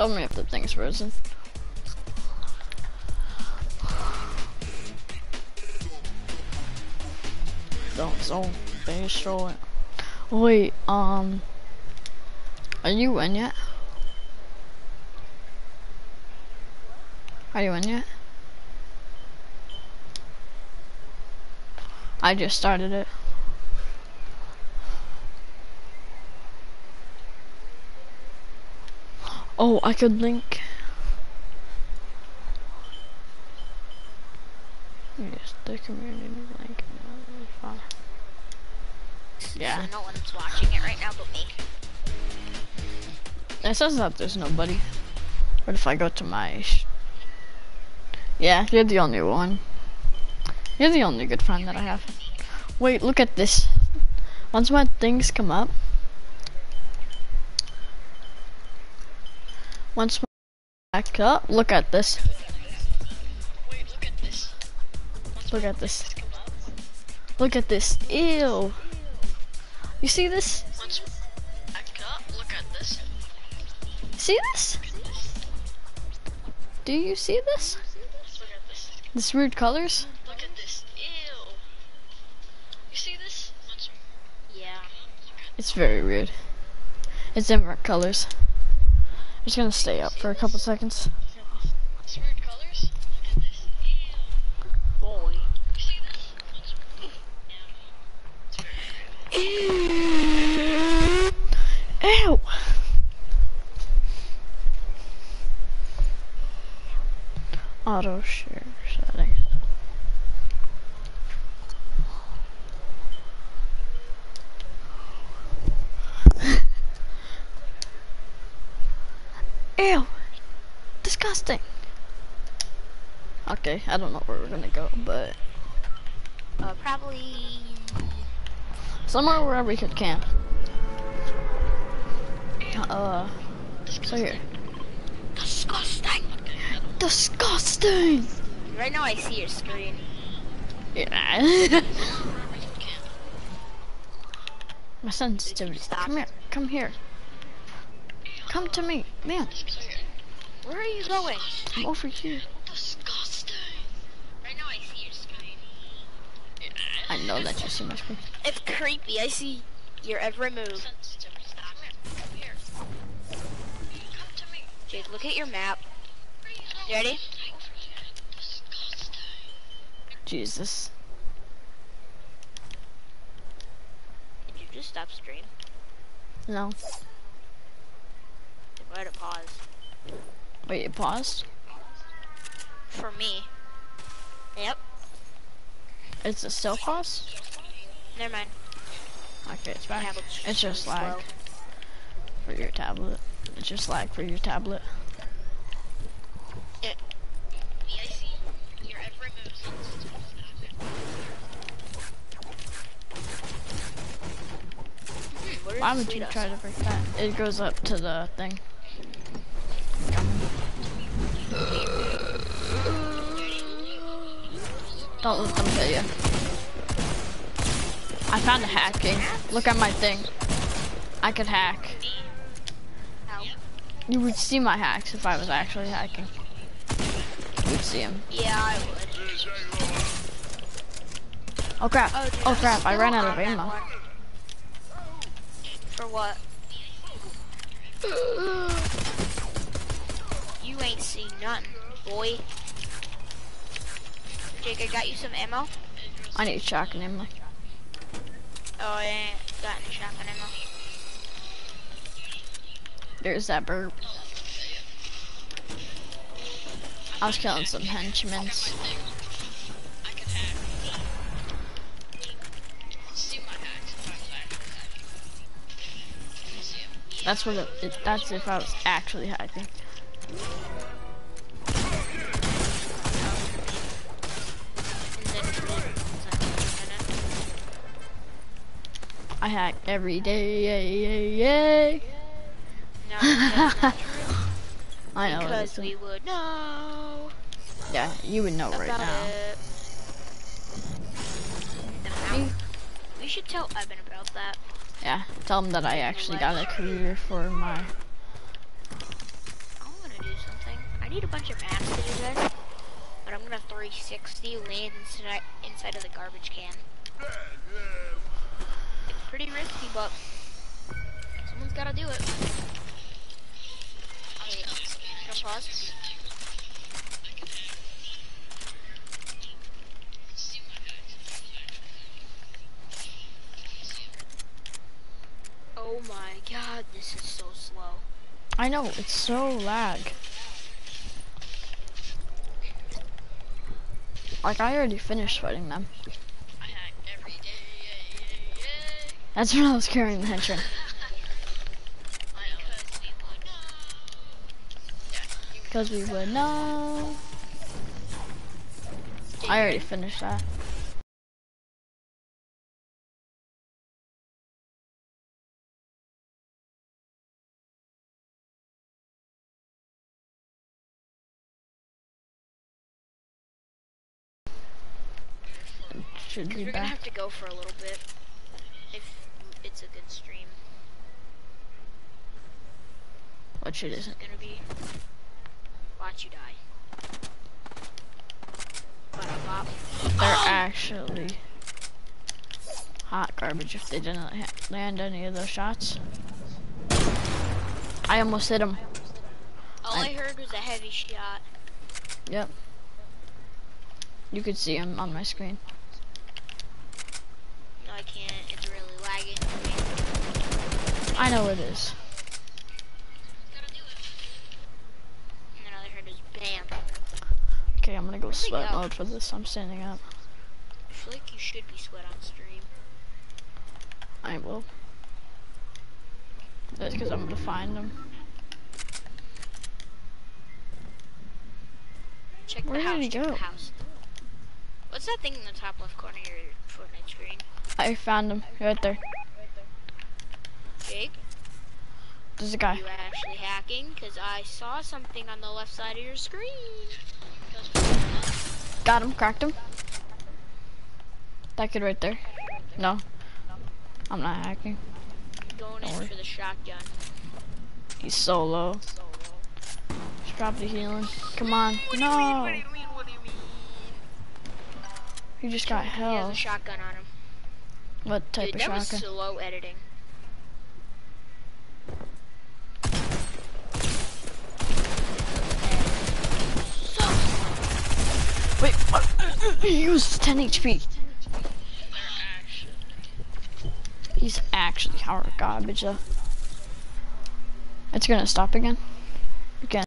Tell me if the thing's frozen. Don't so show it. Wait, um Are you in yet? Are you in yet? I just started it. Oh, I could link. Yes, the community link. Yeah. So no one's watching it right now but me. It says that there's nobody. What if I go to my... yeah, you're the only one. You're the only good friend that I have. Wait, look at this. Once my things come up, once my back up, look at this. Look at this. Look at this. Ew. You see this? See this? Do you see this? This weird colors? Look at this. Ew. You see this? Yeah. It's very weird. It's different colors. I'm just gonna stay up for a couple seconds. It's weird colors. Look at this. Ew. Boy. You see this? Ew. Auto share setting. Ew. Disgusting. Okay, I don't know where we're gonna go, but Uh, probably. somewhere where we could camp. Uh, so here. Disgusting. Disgusting! Right now I see your screen. Yeah. My sensitivity. Come here. Come here. Come to me. Man, Where are you going? I'm over here. Disgusting. Right now I see your screen. I know that you see my screen. It's creepy. I see your every move. Jake, look at your map. You ready? Jesus. Did you just stop stream? No. Then why to pause? Wait, it paused? For me. Yep. Is it still paused? Never mind. Okay, it's back. It's just slow. lag for your tablet. It's just lag for your tablet. Yeah, I see your every move. Hmm, Why would you try to break that? It goes up to the thing. Don't let them kill you. I found a hacking. Look at my thing. I could hack. You would see my hacks if I was actually hacking. You'd see them. Yeah, I would. Oh crap. Oh, dude, Oh crap, I ran out of ammo. For what? You ain't seen nothing, boy. Jake, I got you some ammo. I need shotgun ammo. Oh, I ain't got any shotgun ammo. There's that burp. I was killing some henchmen. That's what it, that's if I was actually hacking. Hack every day, yay, yay, yay. No, because- I know. it because we would know Yeah, you would know right now. it. We should tell Evan about that. Yeah, tell them that I actually got a career for my. I want to do something. I need a bunch of maps to do this, but I'm gonna 360 land inside inside of the garbage can. Pretty risky, but someone's gotta do it. Oh, Jump pause. Oh my god, this is so slow. I know, it's so lag. Like, I already finished fighting them. I hack every day. Yay, yay, yay. That's when I was carrying the henchman. Because we would know. Yeah, you Because we would know. I already finished that. Should be We're gonna back. have to go for a little bit it's a good stream. Which it isn't. Gonna be watch you die. Ba-da-bop. They're Oh! actually hot garbage if they didn't land any of those shots. I almost hit him. All I- I heard was a heavy shot. Yep. You could see him on my screen. No, I can't. It's really lagging for me. I know where it is. Gotta do it. And then all I heard is bam. Okay, I'm gonna go sweat mode for this. I'm standing up. I feel like you should be sweat on stream. I will. That's because I'm gonna find them. Check Where the did house. he go? the house. What's that thing in the top left corner of your Fortnite screen? I found him right there. Jake, There's a are guy. you actually hacking? Cause I saw something on the left side of your screen. Got him. Cracked him. That kid right there. No. I'm not hacking. Going in for the shotgun. He's so low. Just drop the healing. Come on. No. mean? What do you mean? He just got hell. He has a shotgun on him. What type Dude, of that was shotgun? slow editing. So Wait, what? he was 10 HP. He's actually hard garbage. It's gonna stop again. Again.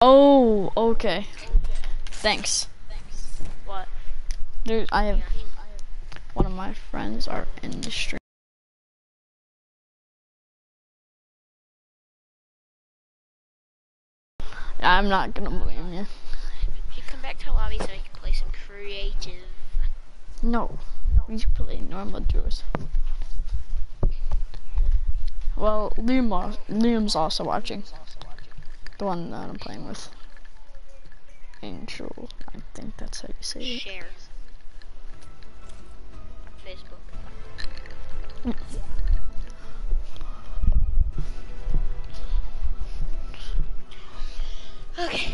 Oh, okay. Thanks. what? There, I have Yeah. one of my friends are in the stream. I'm not gonna blame you. You come back to the lobby so I can play some creative. No, we play normal duos. Well, Liam, Liam's also watching. The one that I'm playing with. Angel, I think that's how you say it. Share. Facebook. Okay.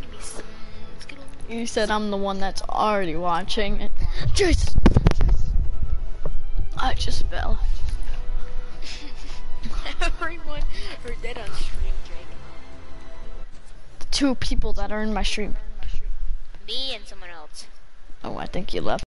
Give me some Skittles. You said I'm the one that's already watching two people that are in my stream. Me and someone else. Oh, I think you left.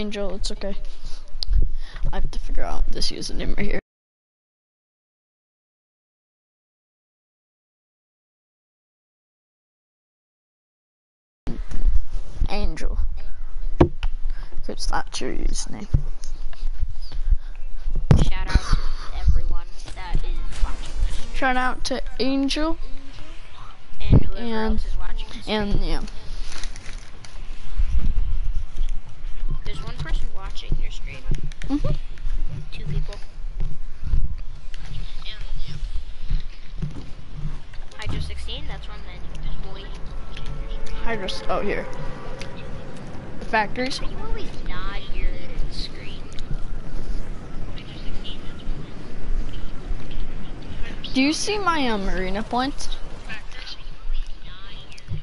Angel, it's okay. I have to figure out this username right here. Angel. Because that's your username. Shout out to everyone that is watching. Shout out to Angel. And whoever and, else is watching. And, yeah. There's one person watching your stream. Mhm. Two people. Hydro 16, that's one that boy. Hydro. Oh, here. The factories. You always nod your screen? Do you see my um, marina points?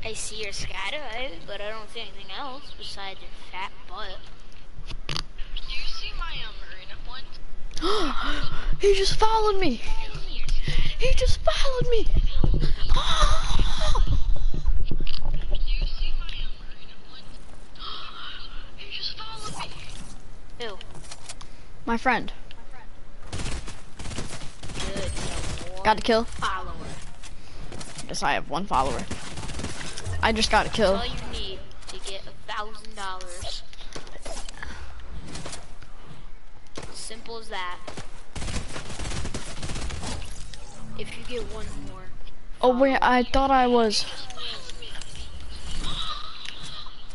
I see your skydive, but I don't see anything else besides your fat butt. Do you see my um, marina point? he just followed me. He just followed me. Do you my marina point? you just followed me. Ew. My friend. Got a kill. follower. Guess I have one follower. I just got a That's kill. all you need to get a thousand dollars. Simple as that. If you get one more. Oh wait, I thought I was.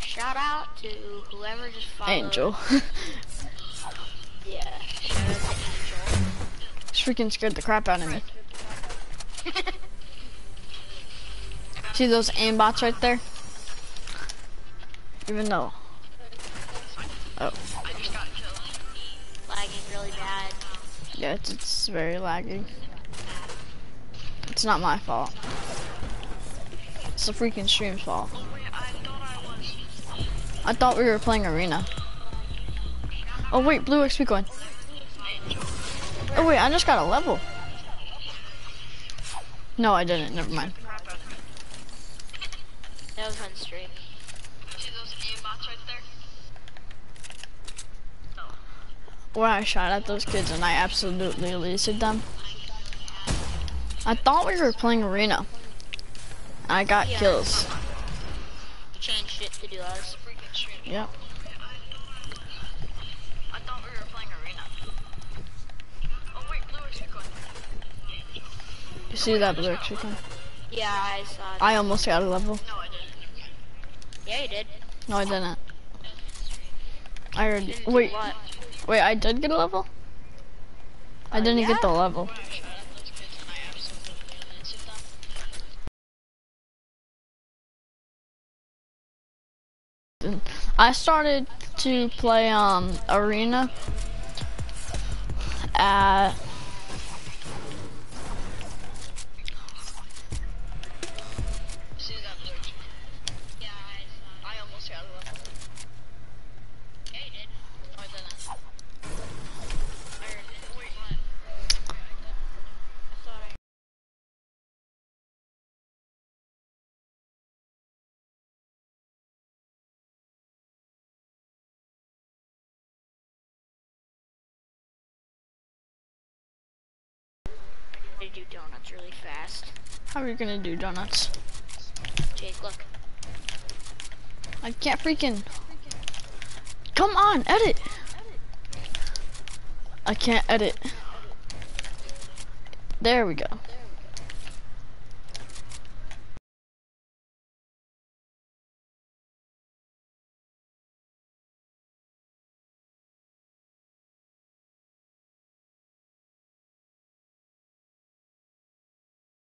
Shout out to whoever just followed. Angel. Yeah. Shout out to Angel. Just freaking scared the crap out of me. See those aimbots right there? Even though. Oh, yeah, it's, it's very laggy. It's not my fault. It's the freaking stream's fault. I thought we were playing arena. Oh wait, blue XP coin. Oh wait, I just got a level. No, I didn't. Never mind. That was on stream. See those aimbots right there? Where I shot at those kids and I absolutely eluded them. I thought we were playing arena. I got Yeah. kills. You changed it to duos. Yep. I thought we were playing arena. Oh wait, blue coin. You see that blue coin? Yeah, I saw it. I almost got a level. No, I didn't. yeah, you did. No, I didn't. I already. Didn't Wait, what? Wait, I did get a level? I didn't yeah? get the level. I started to play um arena at do donuts really fast. how are you gonna do donuts? Jake, look. I can't freaking. Come on, edit. I can't edit. There we go.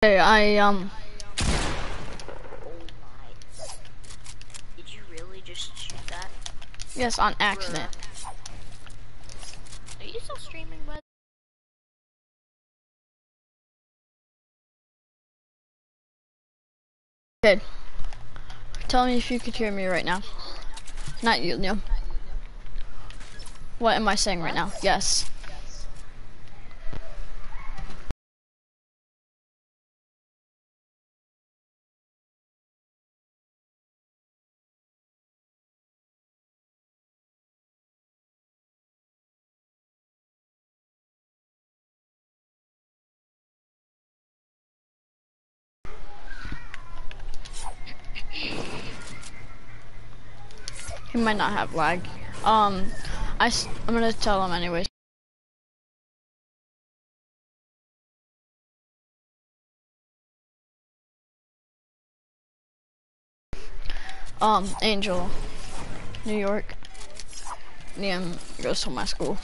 Okay, I um. Did you really just shoot that? yes on accident. Are you still streaming, bud? Good. Tell me if you could hear me right now. Not you, Neil. What am I saying right now? Yes. He might not have lag. Um, I s- I'm gonna tell him anyways. Um, Angel, New York. Liam goes to my school.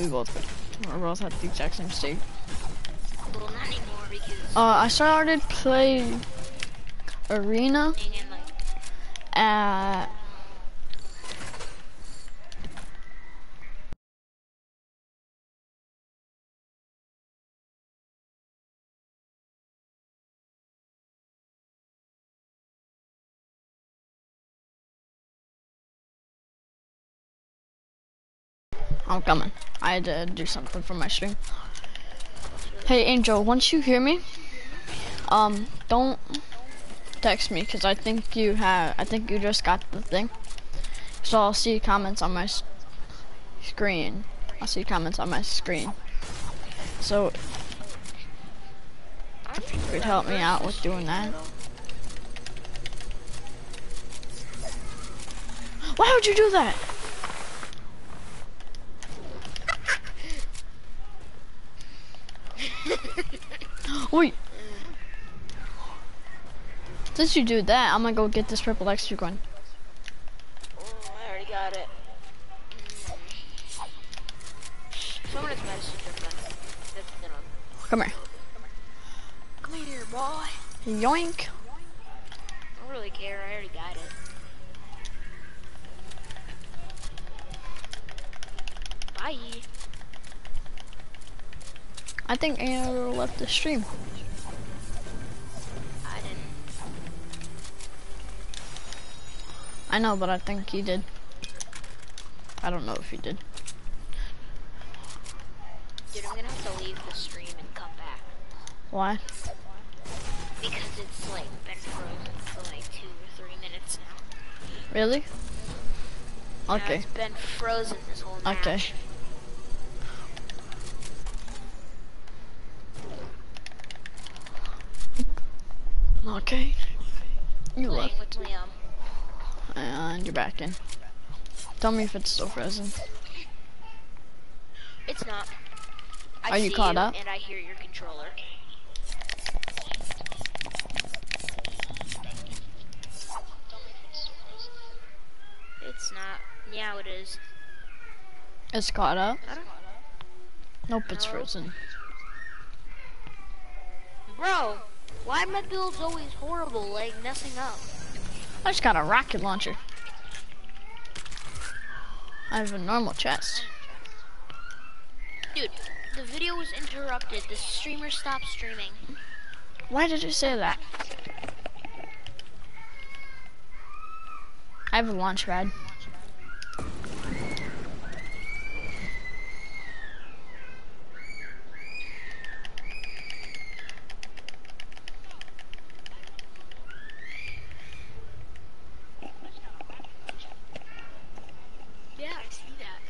We both, we both at the exact same state. Well, not anymore because Uh, I started playing Arena at I'm coming. I had to do something for my stream. Hey Angel, once you hear me, um, don't text me because I think you have. I think you just got the thing. So I'll see comments on my screen. I'll see comments on my screen. So if you could help me out with doing that. Why would you do that? Wait. Since you do that, I'm gonna go get this purple extra gun. Oh, I already got it. Mm. Someone has medicine gun. That's the one. Come here. Come here, boy. Yoink. I don't really care. I already got it. Bye. I think Angel left the stream. I know, but I think he did. I don't know if he did. Dude, I'm gonna have to leave the stream and come back. Why? Because it's like been frozen for like two or three minutes now. Really? Yeah, Okay. it's been frozen this whole match. Okay. Okay. You left. And you're back in. Tell me if it's still frozen. It's not. I Are you caught you, up? And I hear your controller. It's not. Yeah, it is. It's caught up? Nope, it's No. frozen. Bro, why are my builds always horrible, like messing up? I just got a rocket launcher. I have a normal chest. Dude, the video was interrupted. The streamer stopped streaming. Why did you say that? I have a launch pad. Yeah, I see that.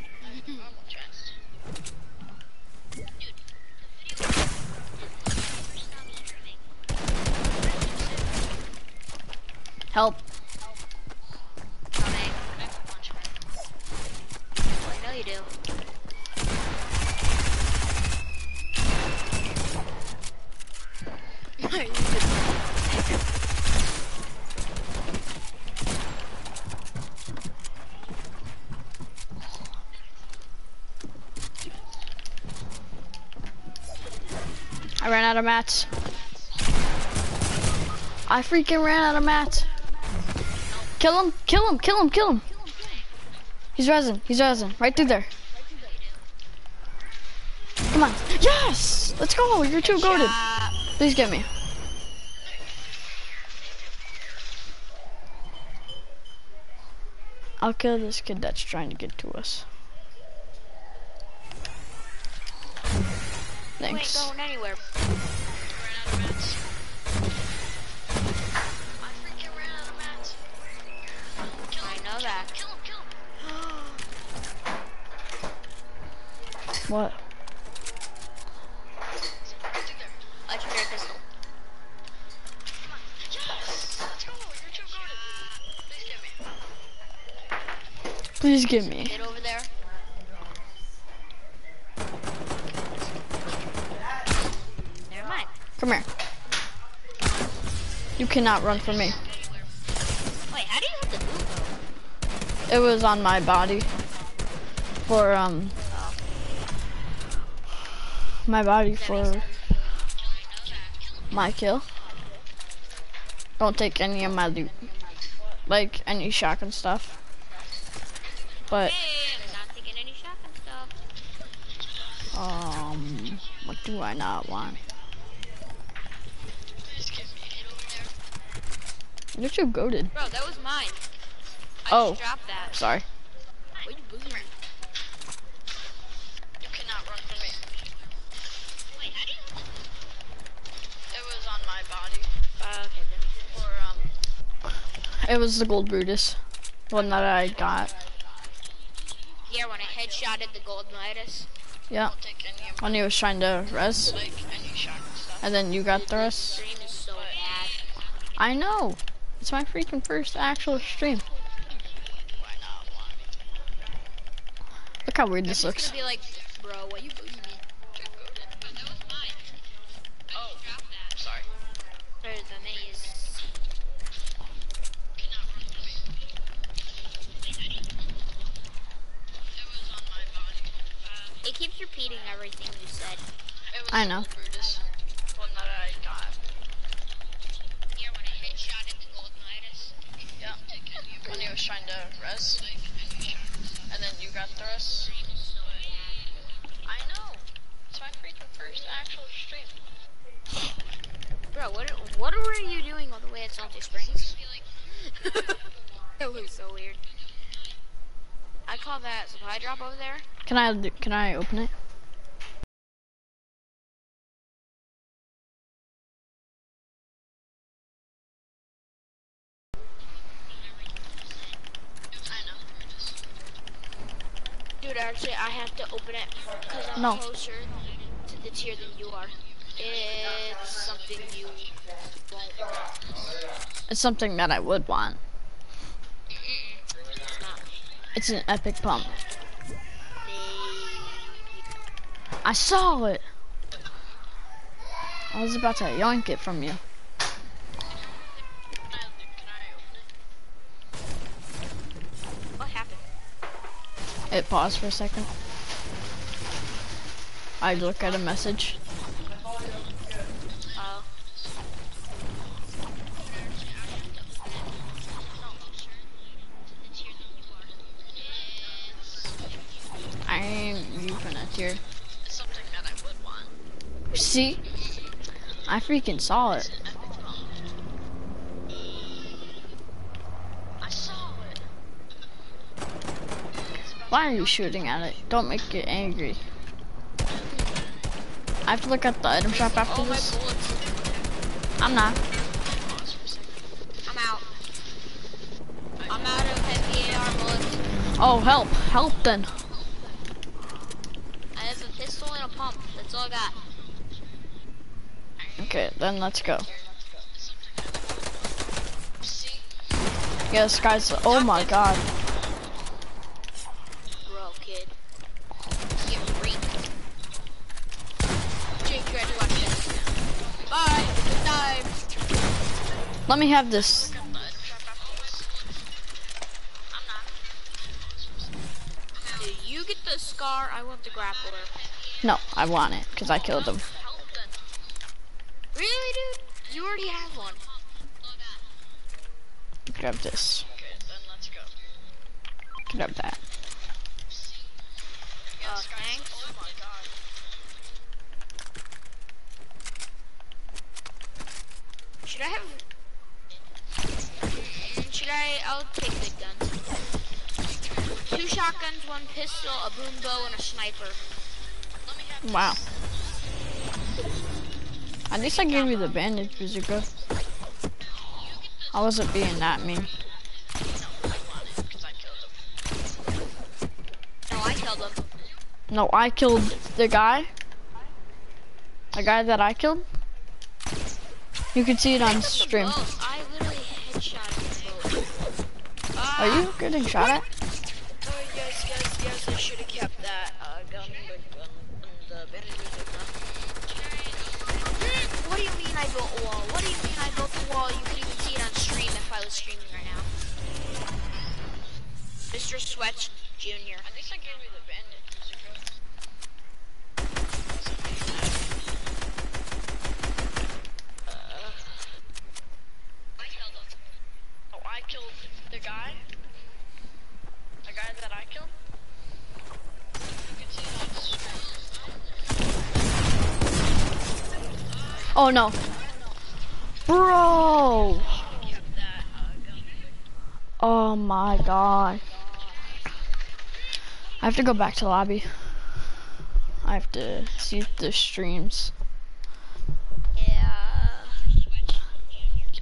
Normal chest. Dude, the video streamer stopped streaming. Help. Coming. I know you do. I ran out of mats. I freaking ran out of mats. Kill him, kill him, kill him, kill him. He's resin, he's resin, right through there. Come on. Yes! Let's go, you're too goaded. Please get me. I'll kill this kid that's trying to get to us. Cannot run from me. Wait, how do you have the loot It was on my body. For, um... My body for my kill. Don't take any of my loot. Like, any shotgun stuff. But, Hey, I'm not taking any shotgun stuff. um... What do I not want? You're too goaded. Bro, that was mine. I Oh. dropped that. Sorry. What you boozing? You cannot run from me. Wait, how do you? It was on my body. Uh, okay, then. Or, um... It was the gold Brutus. One that I got. Yeah, when I headshotted the gold Midas. Yeah. When he was trying to res. And then you got the rest. So. I know. It's my freaking first actual stream. Look how weird this looks. be like, bro, what you me? Oh, sorry. There's the maze. It keeps repeating everything you said. I know. One that I got. Yeah, when I headshotted the gold Midas. Yeah. When he was trying to. And then you got the rest. I know. It's my freaking first actual stream. Bro, what what were you doing all the way at Salty Springs? it looks so weird. I call that supply drop over there. Can I can I open it? Actually, I have to open it because I'm No. closer to the tier than you are. It's something you want. It's something that I would want. It's. It's an epic pump. I saw it. I was about to yoink it from you. What happened? It paused for a second. I look at a message. Oh. I'm leaving it here. Something that I would want. See? I freaking saw it. I saw it. Why are you shooting at it? Don't make it angry. I have to look at the item shop after Oh, this. I'm not. I'm out. I'm out of heavy AR bullets. Oh, help. Help then. I have a pistol and a pump. That's all I got. Okay, then let's go. Yes, guys. Oh my god. Let me have this. Do you get the scar? I want the grappler. No, I want it because I killed him. Really, dude? You already have one. Grab this. Grab that. Uh, thanks. Should I have? Mm, Should I? I'll take big guns. Two shotguns, one pistol, a boom bow, and a sniper. Wow. At least I gave you the bandage, Bazooka. I wasn't being that mean. No, I killed him. No, I killed the guy. The guy that I killed. You can see it on stream. Both. I literally headshot them both. Are you ah. getting shot at? Built a wall? What do you mean I built a wall? You could even see it on stream if I was streaming right now. Mr. Sweats Jr. At least I gave you the bandages ago. Uh, I killed him. Oh, I killed the guy. The guy that I killed. You can see it on screen. Oh no. Bro! Oh my god. I have to go back to lobby. I have to see the streams. Yeah.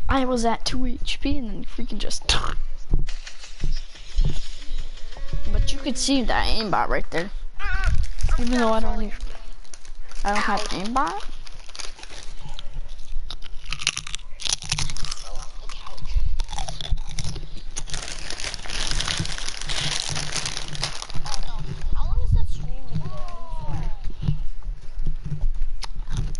I was at 2 HP and then freaking just. But you could see that aimbot right there. Even though I don't I don't have aimbot. How long is that stream been going for?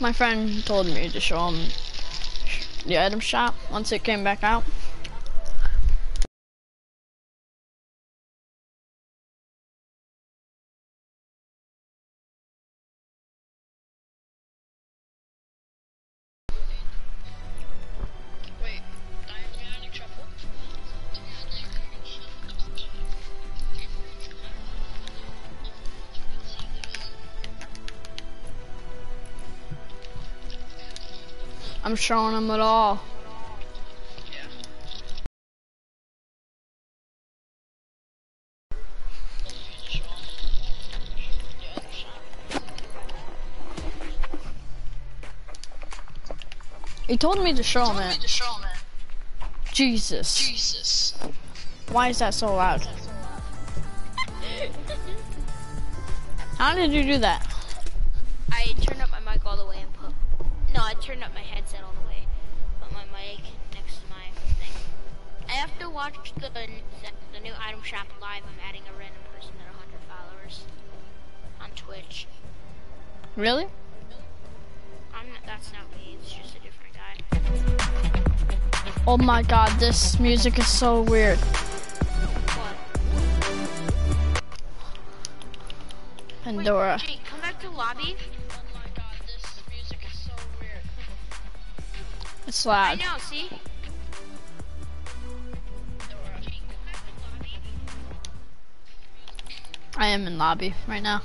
My friend told me to show him the item shop once it came back out. Showing him at all. He told me to show him it. show him Jesus. Jesus. Why is that so loud? How did you do that? I turned up my mic all the way and put. No, I turned up my I have watch the the new item shop live. I'm adding a random person at 100 followers on Twitch. Really? I'm not, that's not me. It's just a different guy. Oh my god, this music is so weird. What? Pandora. Wait, Jake, come back to lobby. Oh my god, this music is so weird. It's I know. See. I am in lobby right now.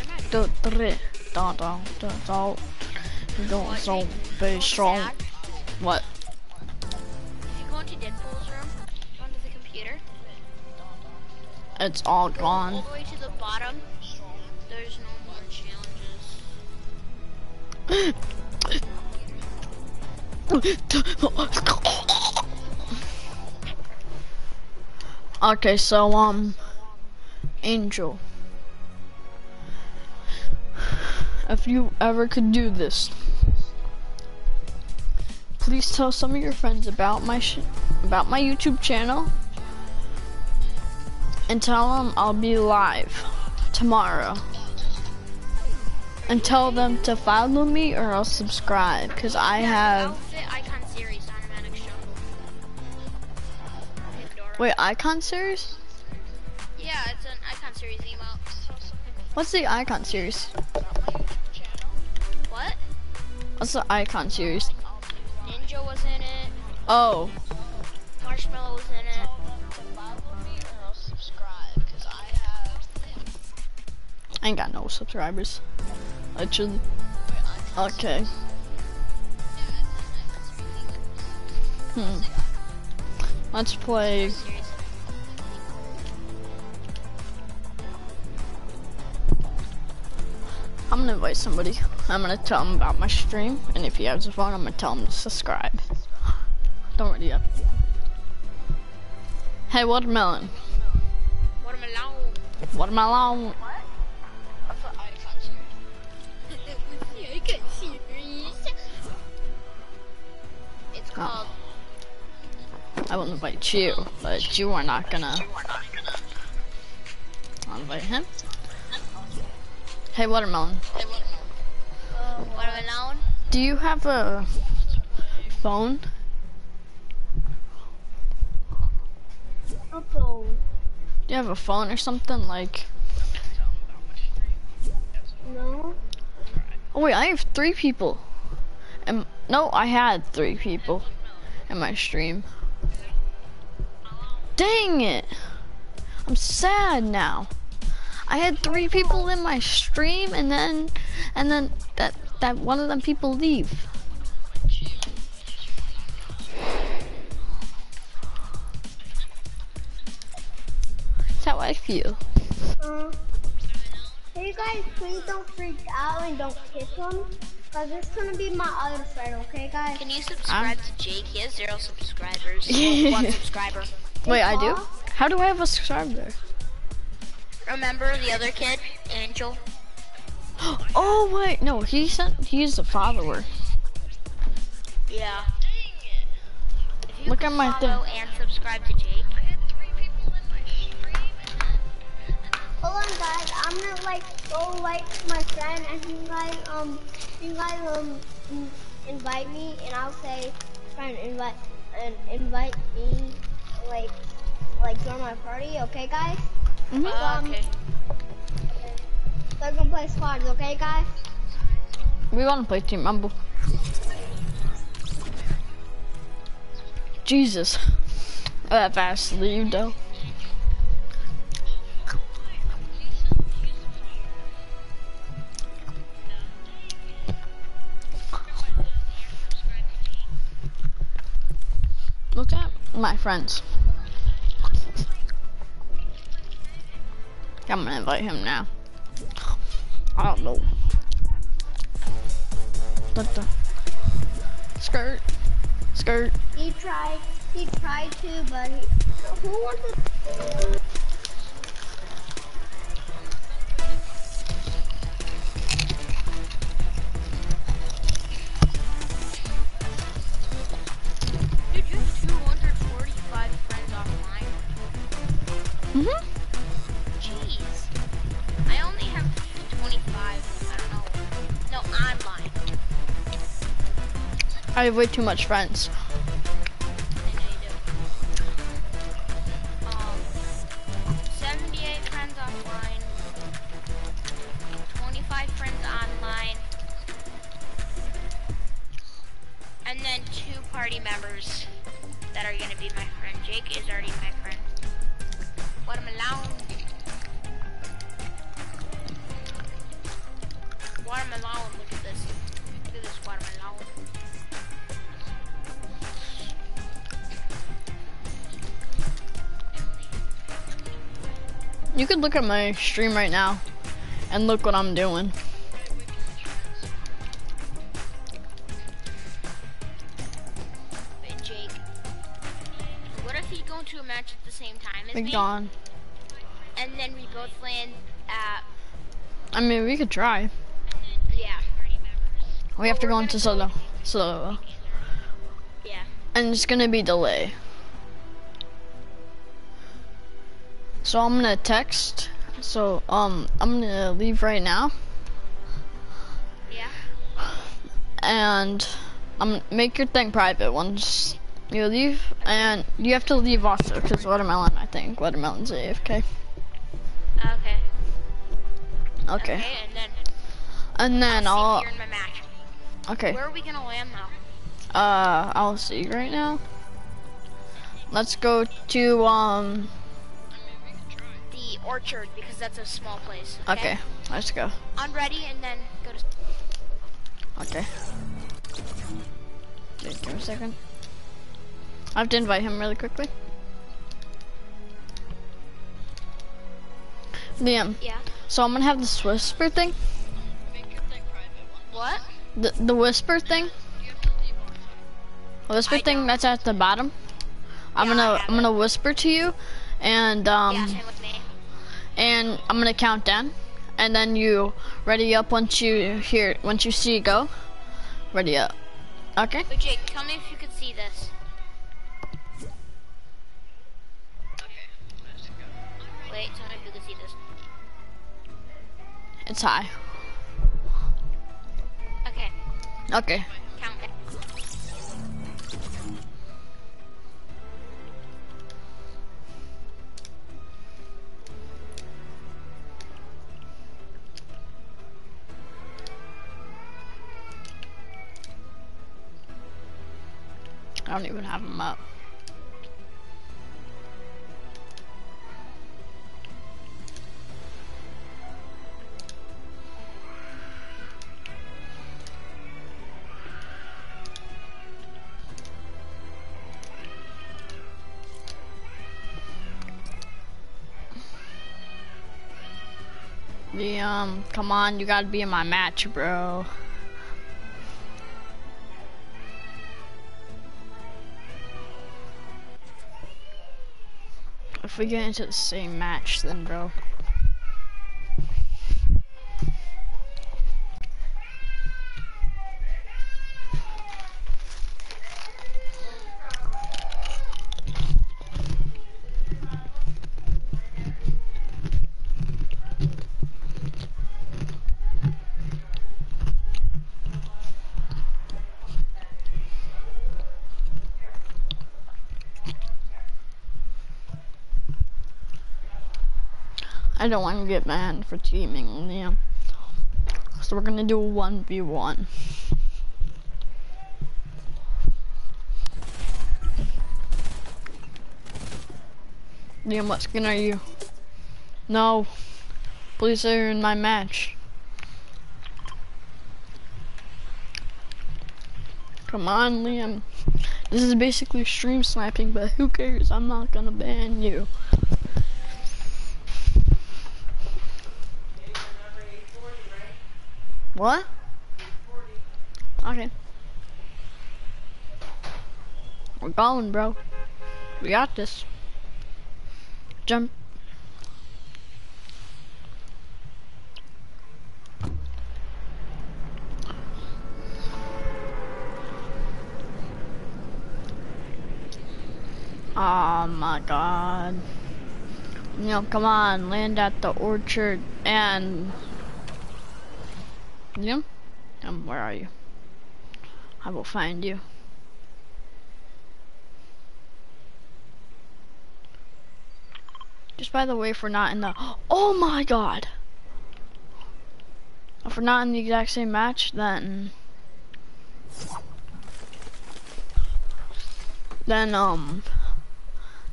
I'm at Do, three, da, da, da, da. Don't so be strong. What? If you go into Deadpool's room, go into the computer, It's all go all gone. the way to the bottom. There's no more challenges. okay, so um, Angel, if you ever could do this, please tell some of your friends about my about my YouTube channel, and tell them I'll be live tomorrow. And tell them to follow me or I'll subscribe, cause I have. Wait, icon series? Yeah, it's an icon series emote. What's the icon series? What? What's the icon series? Ninja was in it. Oh, Marshmello was in it. I ain't got no subscribers. Actually. Okay. Hmm. Let's play. I'm gonna invite somebody. I'm gonna tell him about my stream, and if he has a phone, I'm gonna tell him to subscribe. Don't ready up. Hey, watermelon. Watermelon. Watermelon. What? I it's oh. called. Oh. I will invite you, but you are not gonna. I'll invite him. Hey, watermelon. Watermelon. Do you have a phone? Uh-oh. Do you have a phone or something like? No. Oh wait, I have three people. And no, I had three people in my stream. Dang it! I'm sad now. I had three people in my stream, and then, and then that that one of them people leave. That's how I feel. Uh, hey guys, please don't freak out and don't kiss him. Cause this is gonna be my other friend, okay guys? Can you subscribe to Jake? He has zero subscribers. One subscriber. Wait, I do? How do I have a subscriber? Remember the other kid, Angel? Oh wait, no, he sent. He's a follower. Yeah. If you Look at my follow and subscribe to Jake. I had three people in my stream, Hold on guys, I'm gonna like go like my friend and you guys um you guys um invite me and I'll say friend invite and invite me like like join my party, okay guys? Mhm. Uh, Um, okay. So we're gonna play squads, okay guys? We want to play Team Rumble. Jesus, that fast leave though. Look at my friends. I'm gonna invite him now. I don't know. What the? Skirt. Skirt. He tried he tried to but he, who wants to have way too much friends. Could look at my stream right now and look what I'm doing. Wait, Jake. What if you go into a match at the same time as me? gone. And then we both land at I mean, we could try. yeah. We have to go into solo. Solo. Yeah. And it's gonna be delay. So I'm gonna text. So, um, I'm gonna leave right now. Yeah. and um, make your thing private once you leave, and you have to leave also because watermelon. I think watermelon's AFK. Okay. Okay, and then and then I'll I'll see you're in my match. okay. Where are we gonna land though? Uh, I'll see right now. Let's go to um. Orchard because that's a small place. Okay, let's go. I'm ready and then go to Okay. Wait, give me a second. I have to invite him really quickly. Liam, Yeah. so I'm gonna have this whisper thing. What? The the whisper thing. You have to leave on. The whisper I thing don't. that's at the bottom. I'm Yeah, gonna I'm gonna whisper to you, and um yeah, same with me. And I'm gonna count down, and then you ready up once you hear once you see it go. Ready up. Okay. But Jake, tell me if you can see this. Okay. I have to go. Wait, tell me if you can see this. It's high. Okay, Okay. I don't even have them up. The um, come on, you gotta be in my match, bro. If we get into the same match, then bro. I don't want to get banned for teaming, Liam. So we're gonna do a 1v1. Liam, what skin are you? No. Please you're in my match. Come on, Liam. This is basically stream sniping, but who cares? I'm not gonna ban you. What? Okay. We're going, bro. We got this. Jump. Oh my god. You know, come on, land at the orchard and yeah? Um, where are you? I will find you. Just by the way, if we're not in the... Oh my god! If we're not in the exact same match, then... Then, um...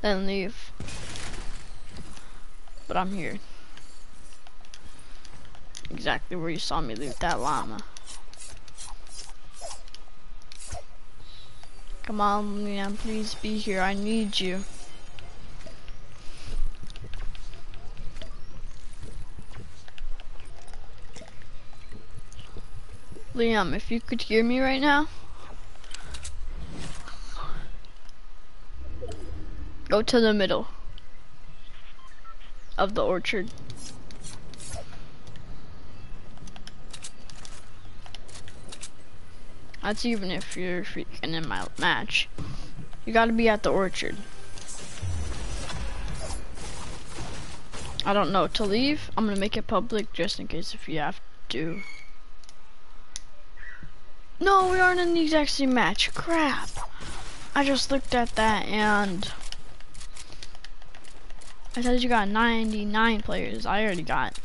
Then leave. But I'm here exactly where you saw me leave that llama. Come on, Liam, please be here. I need you. Liam, if you could hear me right now, go to the middle of the orchard. That's even if you're freaking in my match. You gotta be at the orchard. I don't know, to leave, I'm gonna make it public just in case if you have to. No, we aren't in the exact same match, crap. I just looked at that and I said you got 99 players, I already got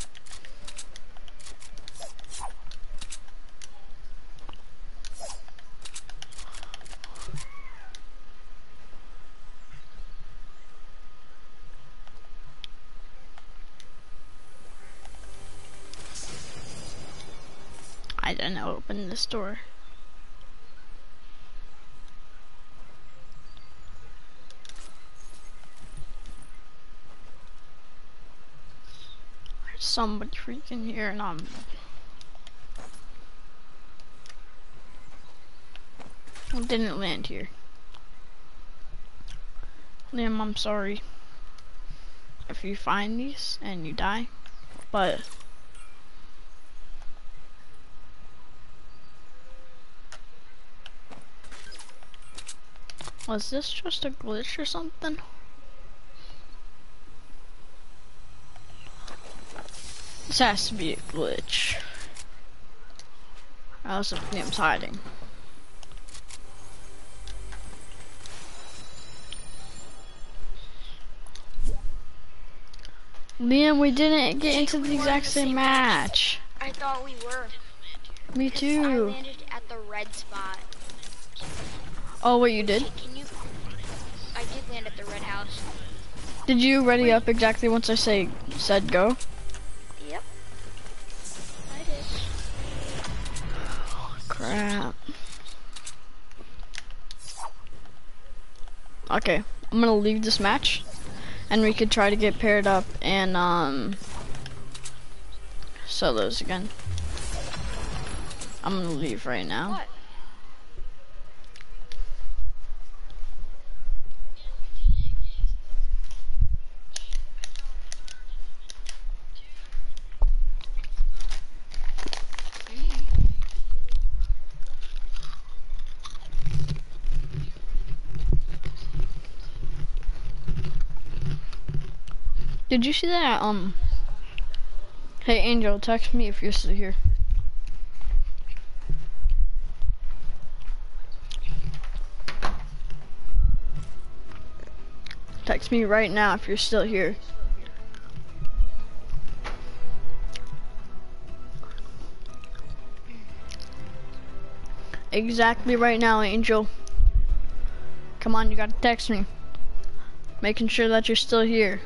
I didn't open this door. There's somebody freaking here and I'm It didn't land here. Liam, I'm sorry if you find these and you die, but was this just a glitch or something? This has to be a glitch. Else Liam's hiding. Liam, we didn't get into the exact same match. I thought we were. Me too. I landed at the red spot. Oh, wait, you did? Can you? I did land at the red house. Did you ready up exactly once I say said go? Yep. I did. Crap. Okay, I'm gonna leave this match, and we could try to get paired up and um solos again. I'm gonna leave right now. What? Did you see that? Um. Hey, Angel, text me if you're still here. Text me right now if you're still here. Exactly right now, Angel. Come on, you gotta text me. Making sure that you're still here.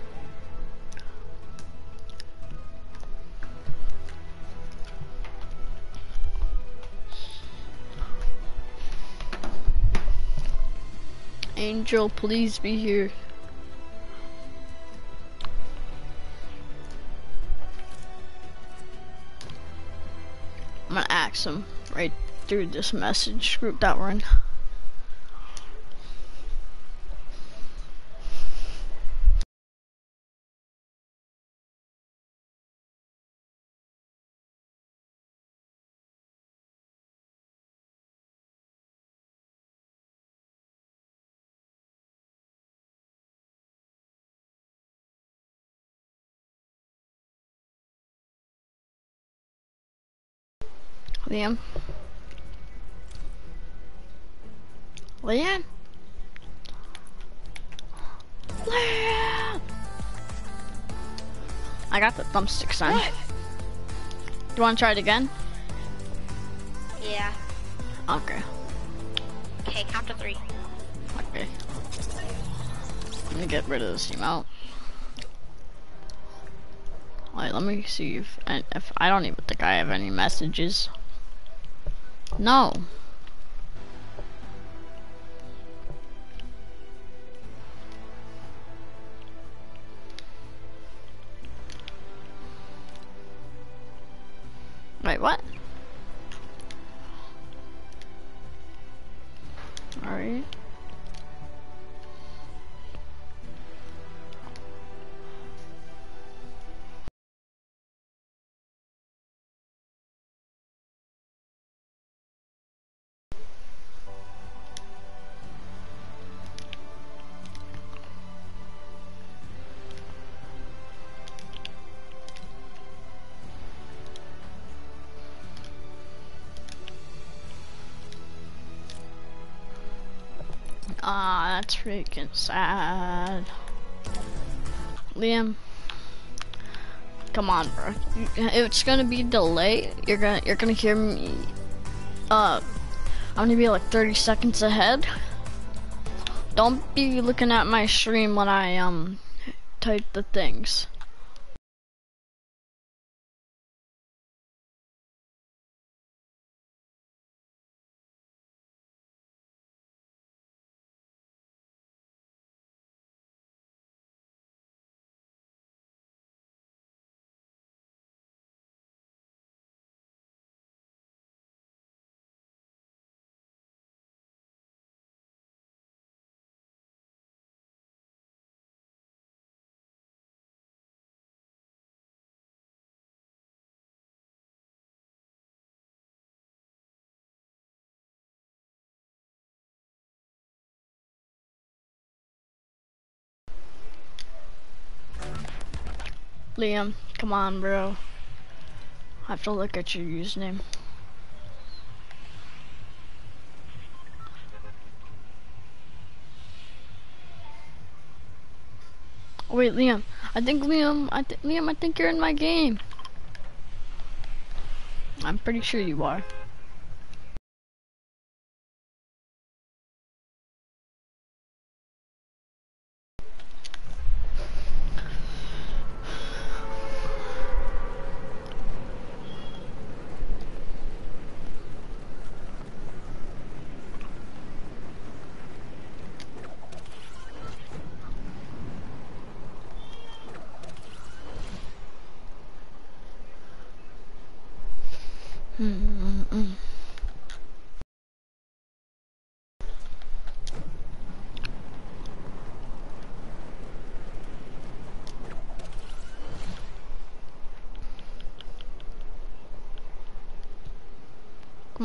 Angel, please be here. I'm gonna ask him right through this message group that we're in. Liam. Liam? Liam! I got the thumbstick sign. Do you want to try it again? Yeah. Okay. Okay, count to three. Okay. Let me get rid of this emote. Wait, let me see if, and if I don't even think I have any messages. No. Wait, what? That's freaking sad. Liam, come on, bro. It's gonna be delayed. You're gonna you're gonna hear me. Uh, I'm gonna be like 30 seconds ahead. Don't be looking at my stream when I um type the things. Liam, come on, bro. I have to look at your username. Wait, Liam. I think Liam. I th Liam. I think you're in my game. I'm pretty sure you are.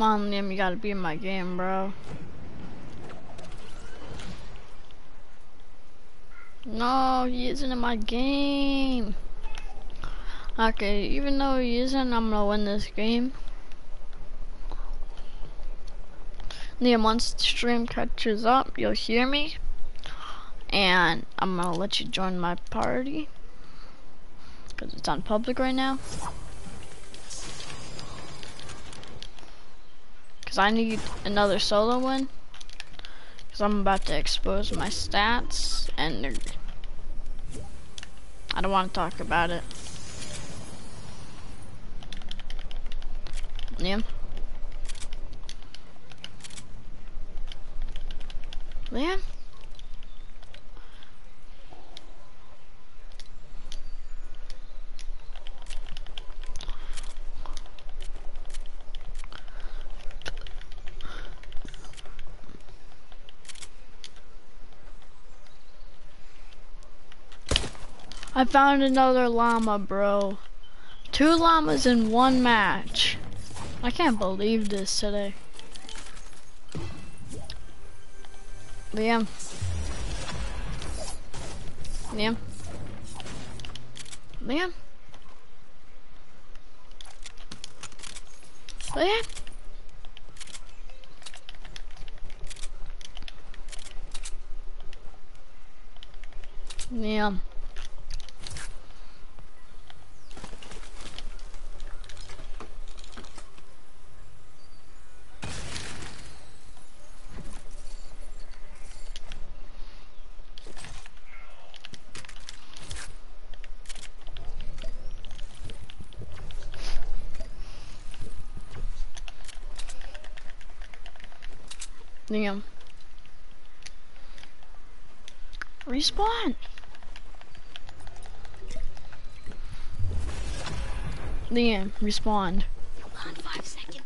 Come on, Liam, you gotta be in my game, bro. No, he isn't in my game. Okay, even though he isn't, I'm gonna win this game. Liam, once the stream catches up, you'll hear me. And I'm gonna let you join my party. Because it's on public right now. Because I need another solo win. Because I'm about to expose my stats. And. I don't want to talk about it. Yeah. Liam? Found another llama, bro. Two llamas in one match. I can't believe this today. Liam. Liam. Liam. Liam. Liam. Respawn! Liam, respond. On five seconds.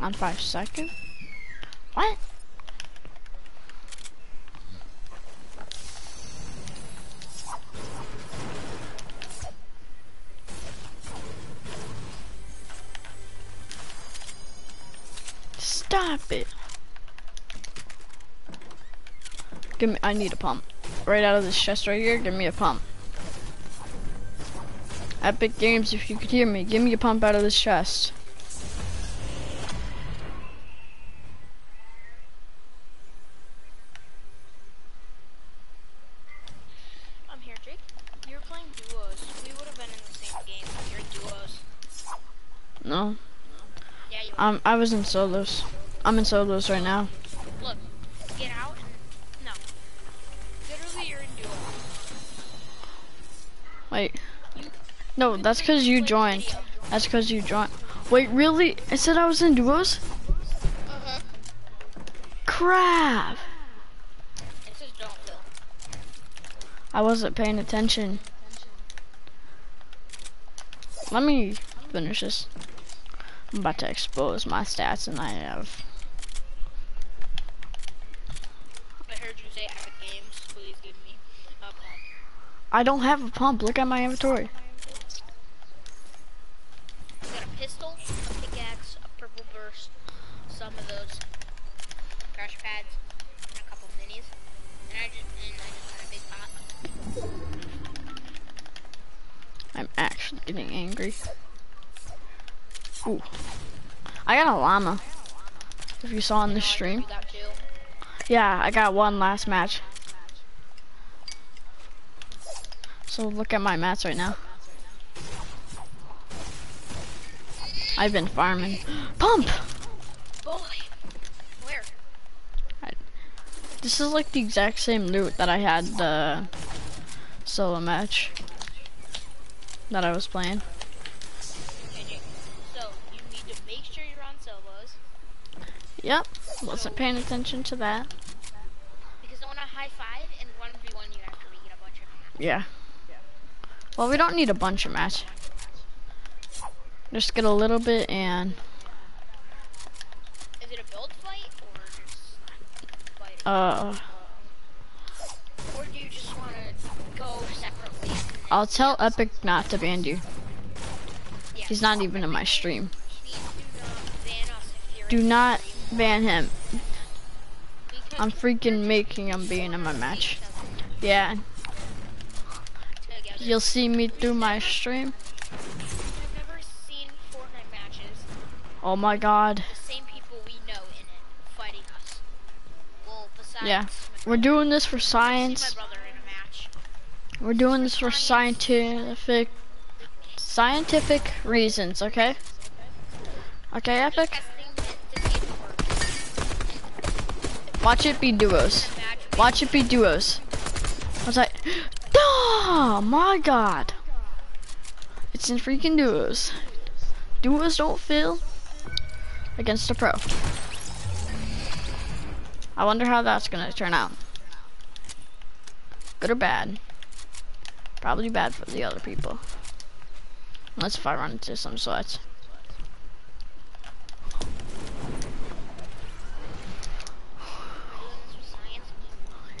On five seconds? Give me, I need a pump. Right out of this chest right here, give me a pump. Epic Games, if you could hear me, give me a pump out of this chest. I'm here, Jake. You're playing duos. We would have been in the same game. You're duos. No, Yeah, you um, I was in solos. I'm in solos right now. No, that's because you joined. That's because you joined. Wait, really? I said I was in duos? Crap! It says don't kill. I wasn't paying attention. Let me finish this. I'm about to expose my stats and I have I heard you say Epic Games. Please give me a pump. I don't have a pump. Look at my inventory. Getting angry. Ooh. I got a llama. If you saw in the stream. Yeah, I got one last match. So look at my mats right now. I've been farming. Pump! Boy. Where? This is like the exact same loot that I had the solo match that I was playing. So you need to make sure you're on solos Yep, wasn't paying attention to that. because on a high five and one v one you have get a bunch of Yeah. Well, we don't need a bunch of mats. Just get a little bit and Is it a build fight or just fight? uh, I'll tell Epic not to ban you. He's not even in my stream. Do not ban him. I'm freaking making him be in my match. Yeah, you'll see me through my stream. Oh my god. Yeah. We're doing this for science. my brother in a match. We're doing this for scientific scientific reasons, okay? Okay, Epic? Watch it be duos. Watch it be duos. What's that? Oh my god. It's in freaking duos. Duos don't fail against a pro. I wonder how that's gonna turn out. Good or bad? Probably bad for the other people. Unless if I run into some sweats.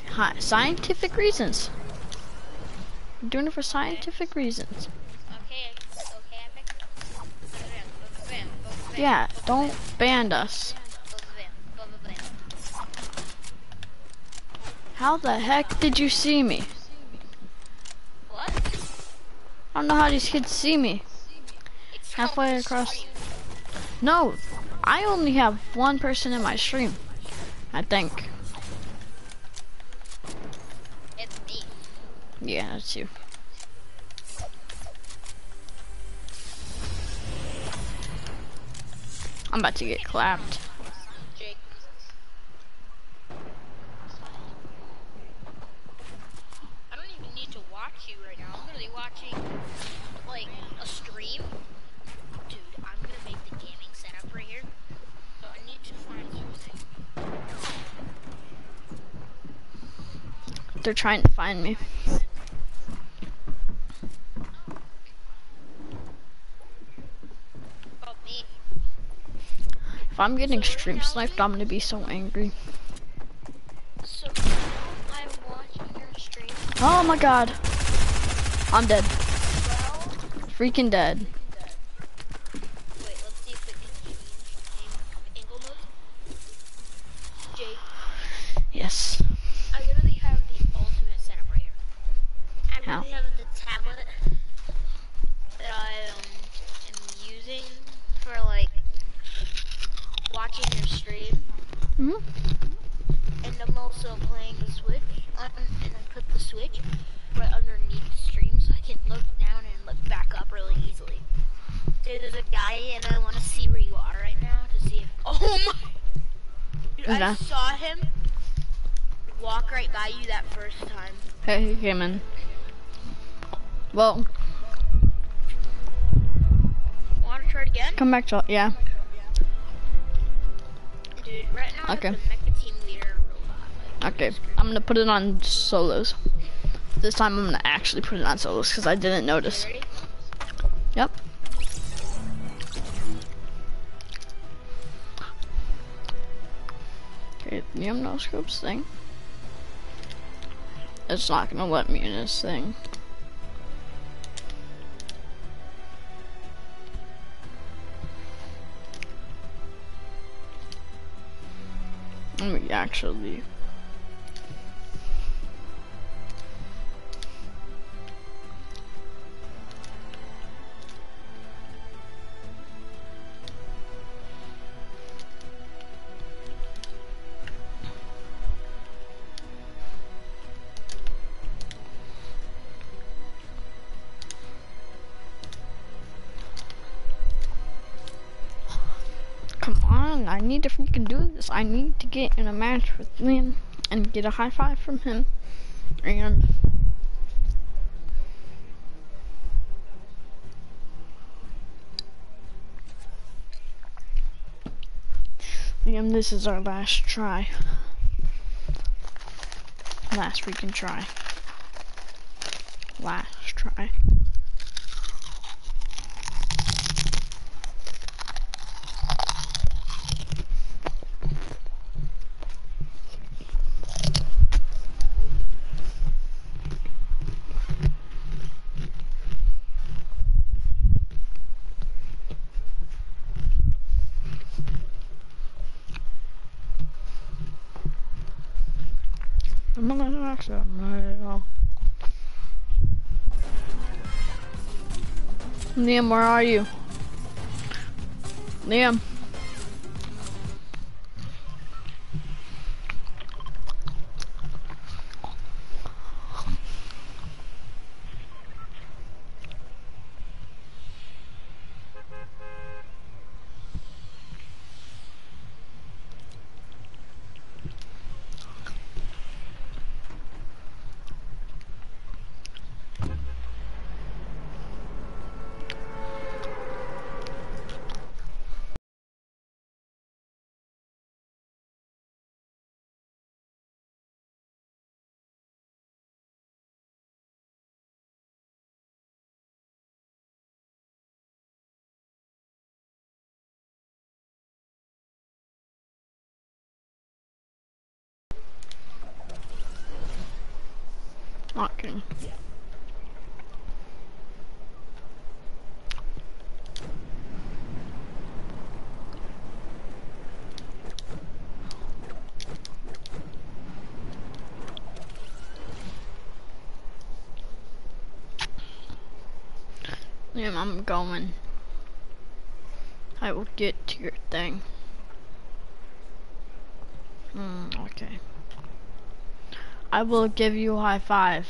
Hi, scientific reasons. I'm doing it for scientific reasons. Yeah, don't ban us. How the heck did you see me? I don't know how these kids see me. Halfway across-. No, I only have one person in my stream. I think. It's me. Yeah, that's you. I'm about to get clapped. Jake. I don't even need to watch you right now. I'm gonna be watching like a stream. Dude, I'm gonna make the gaming setup right here. So I need to find something. They're trying to find me. If I'm getting stream sniped, I'm gonna be so angry. So now I'm watching your stream. Oh my god. I'm dead. Well, Freaking dead. wait, let's see if it can change angle mode. Jake. Yes. I literally have the ultimate setup right here. I How? have the tablet that I um, am using for like watching your stream, hmm and I'm also playing the Switch. On, and I put the Switch right underneath the stream so I can look down and look back up really easily. Dude, there's a guy, and I want to see where you are right now to see if. Oh my! Dude, I saw him walk right by you that first time. Hey, he came in. Well, Want to try it again? come back to yeah. Dude, right now Okay. I'm the Mecha Team Leader robot. Like, Okay, I'm gonna put it on solos. This time I'm gonna actually put it on solos because I didn't notice. Yep. Okay, the no scopes thing. It's not gonna let me in this thing. Actually. This. I need to get in a match with Liam and get a high five from him. And Liam, this is our last try. Last we can try. Last try. I'm gonna accept my Liam, where are you? Liam. Okay. Yeah, I'm going. I will get to your thing. Hmm, okay. I will give you a high five.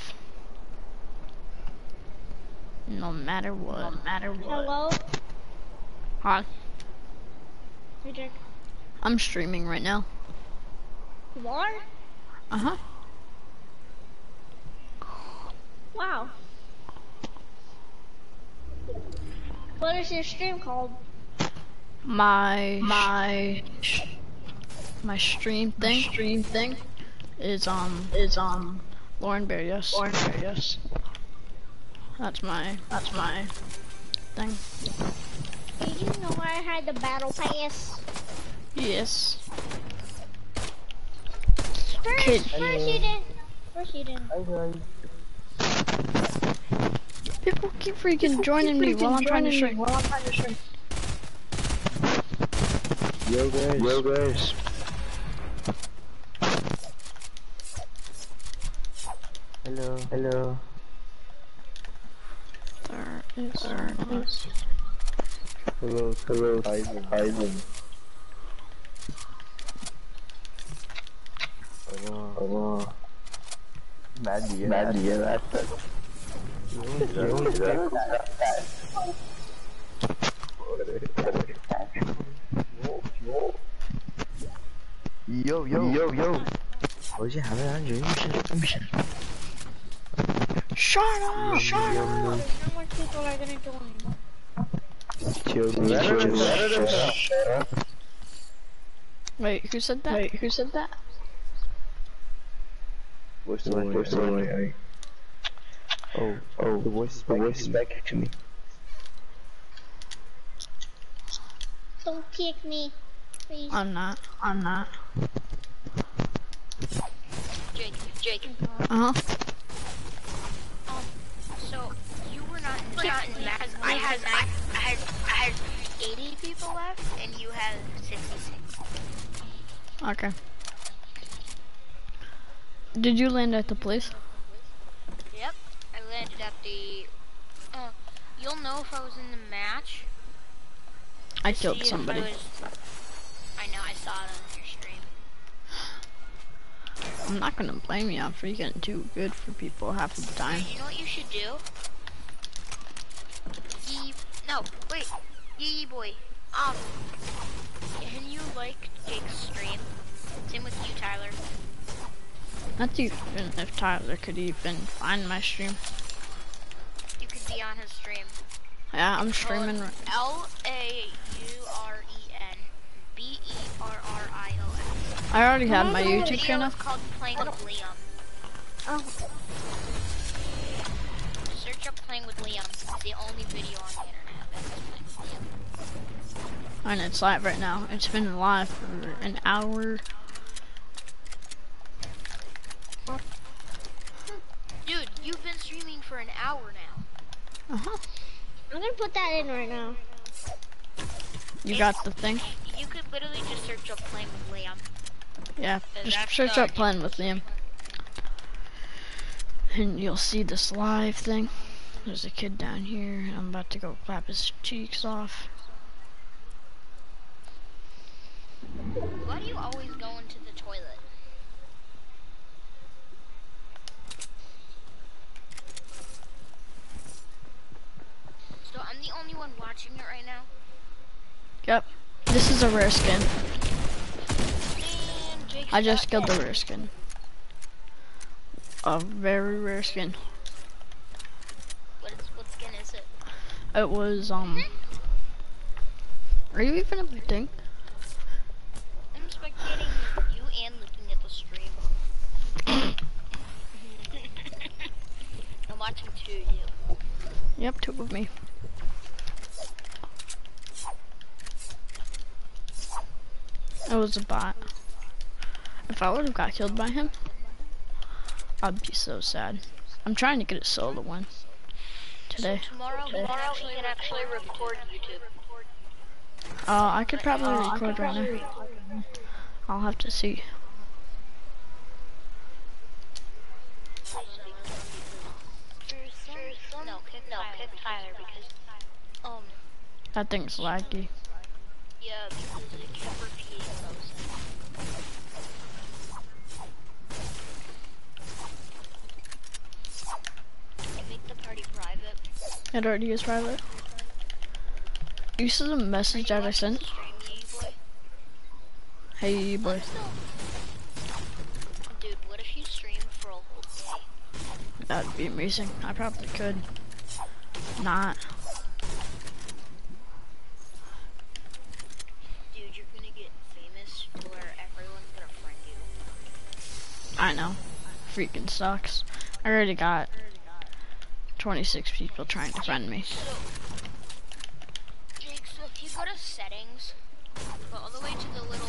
No matter what. No matter what. Hello? Hi. Hey, Jake. I'm streaming right now. You are? Uh huh. Wow. What is your stream called? My my my stream thing. stream thing is um is um Lauren Barrios. Lauren Barrios. That's my that's my thing. Did you know I had the battle pass? Yes. First, Kid. first you didn't. First you didn't. Hi guys. People keep freaking joining me while I'm trying to shrink. While I'm trying to stream. Yo guys. Yo guys. Hello, hello. There is there is. Hello, hello, Ivan. Ivan. Hello. Nadia. Nadia, that's it. Yo yo yo yo. Hoje havadan görmüşsün, görmüşsün. Shut up! Shut up! How much people are gonna join? 就就 Wait, who said that? Wait, who said that? What's the What's the Oh, oh, the voice is back, the voice is back to me. Don't kick me, please. I'm not. I'm not. Jake, Jake. Uh huh. Were not in, not in that. I had I, had I had 80 people left, and you had 66. Okay. Did you land at the place? Yep. I landed at the. Uh, you'll know if I was in the match. I killed if I somebody. was- I know. I saw it on your stream. I'm not gonna blame you. I'm freaking too good for people half of the time. You know what you should do? Yee. No. Wait. Yee boy. Um, can you like Jake's stream? Same with you, Tyler. Not even if Tyler could even find my stream. You could be on his stream. Yeah, I'm streaming. right- L A U R E N B E R R I O N. I already have my YouTube Video channel. is called Playing with Liam. Oh, Search up Playing with Liam. It's the only video on the internet that's Playing with Liam. And it's live right now. It's been live for an hour. Dude, you've been streaming for an hour now. Uh huh. I'm gonna put that in right now. You got the thing? You could literally just search up Playing with Liam. Yeah. Just search up playing with Liam. And you'll see this live thing. There's a kid down here. I'm about to go clap his cheeks off. Why do you always go into the toilet? So I'm the only one watching it right now. Yep. This is a rare skin. I just killed the rare skin. A very rare skin. What, is, what skin is it? It was, um... Are you even a thing? I'm spectating you and looking at the stream. I'm watching two of you. Yep, two of me. It was a bot. If I would have got killed by him, I'd be so sad. I'm trying to get a solo win today. Tomorrow, we can actually, record YouTube. Uh, I could probably record right now. I'll have to see. No, kick no, kick Tyler because um That thing's laggy. yeah because it kept repeating those. I make the party private. It already is private. You see the message that I sent? the stream, Yee boy. Hey, boy. Dude, what if you stream for a whole day? That'd be amazing. I probably could. Not. Dude, you're gonna get famous where everyone's gonna you. I know. Freaking sucks. I already got 26 people trying to friend me. So, Jake, so if you go to settings, go all the way to the little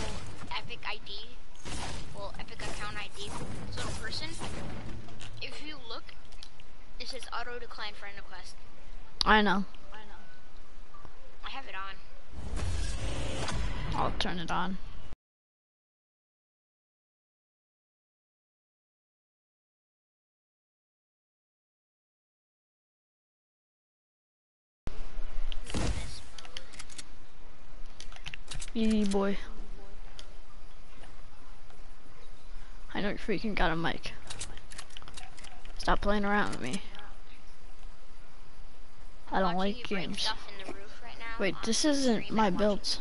Epic ID, well, Epic account ID, so the person, if you look, it says auto decline friend request. I know. I have it on. I'll turn it on. Mode. Boy. I know you freaking got a mic. Stop playing around with me. I don't Watching like games. stuff in the roof right now Wait, this um, isn't my builds.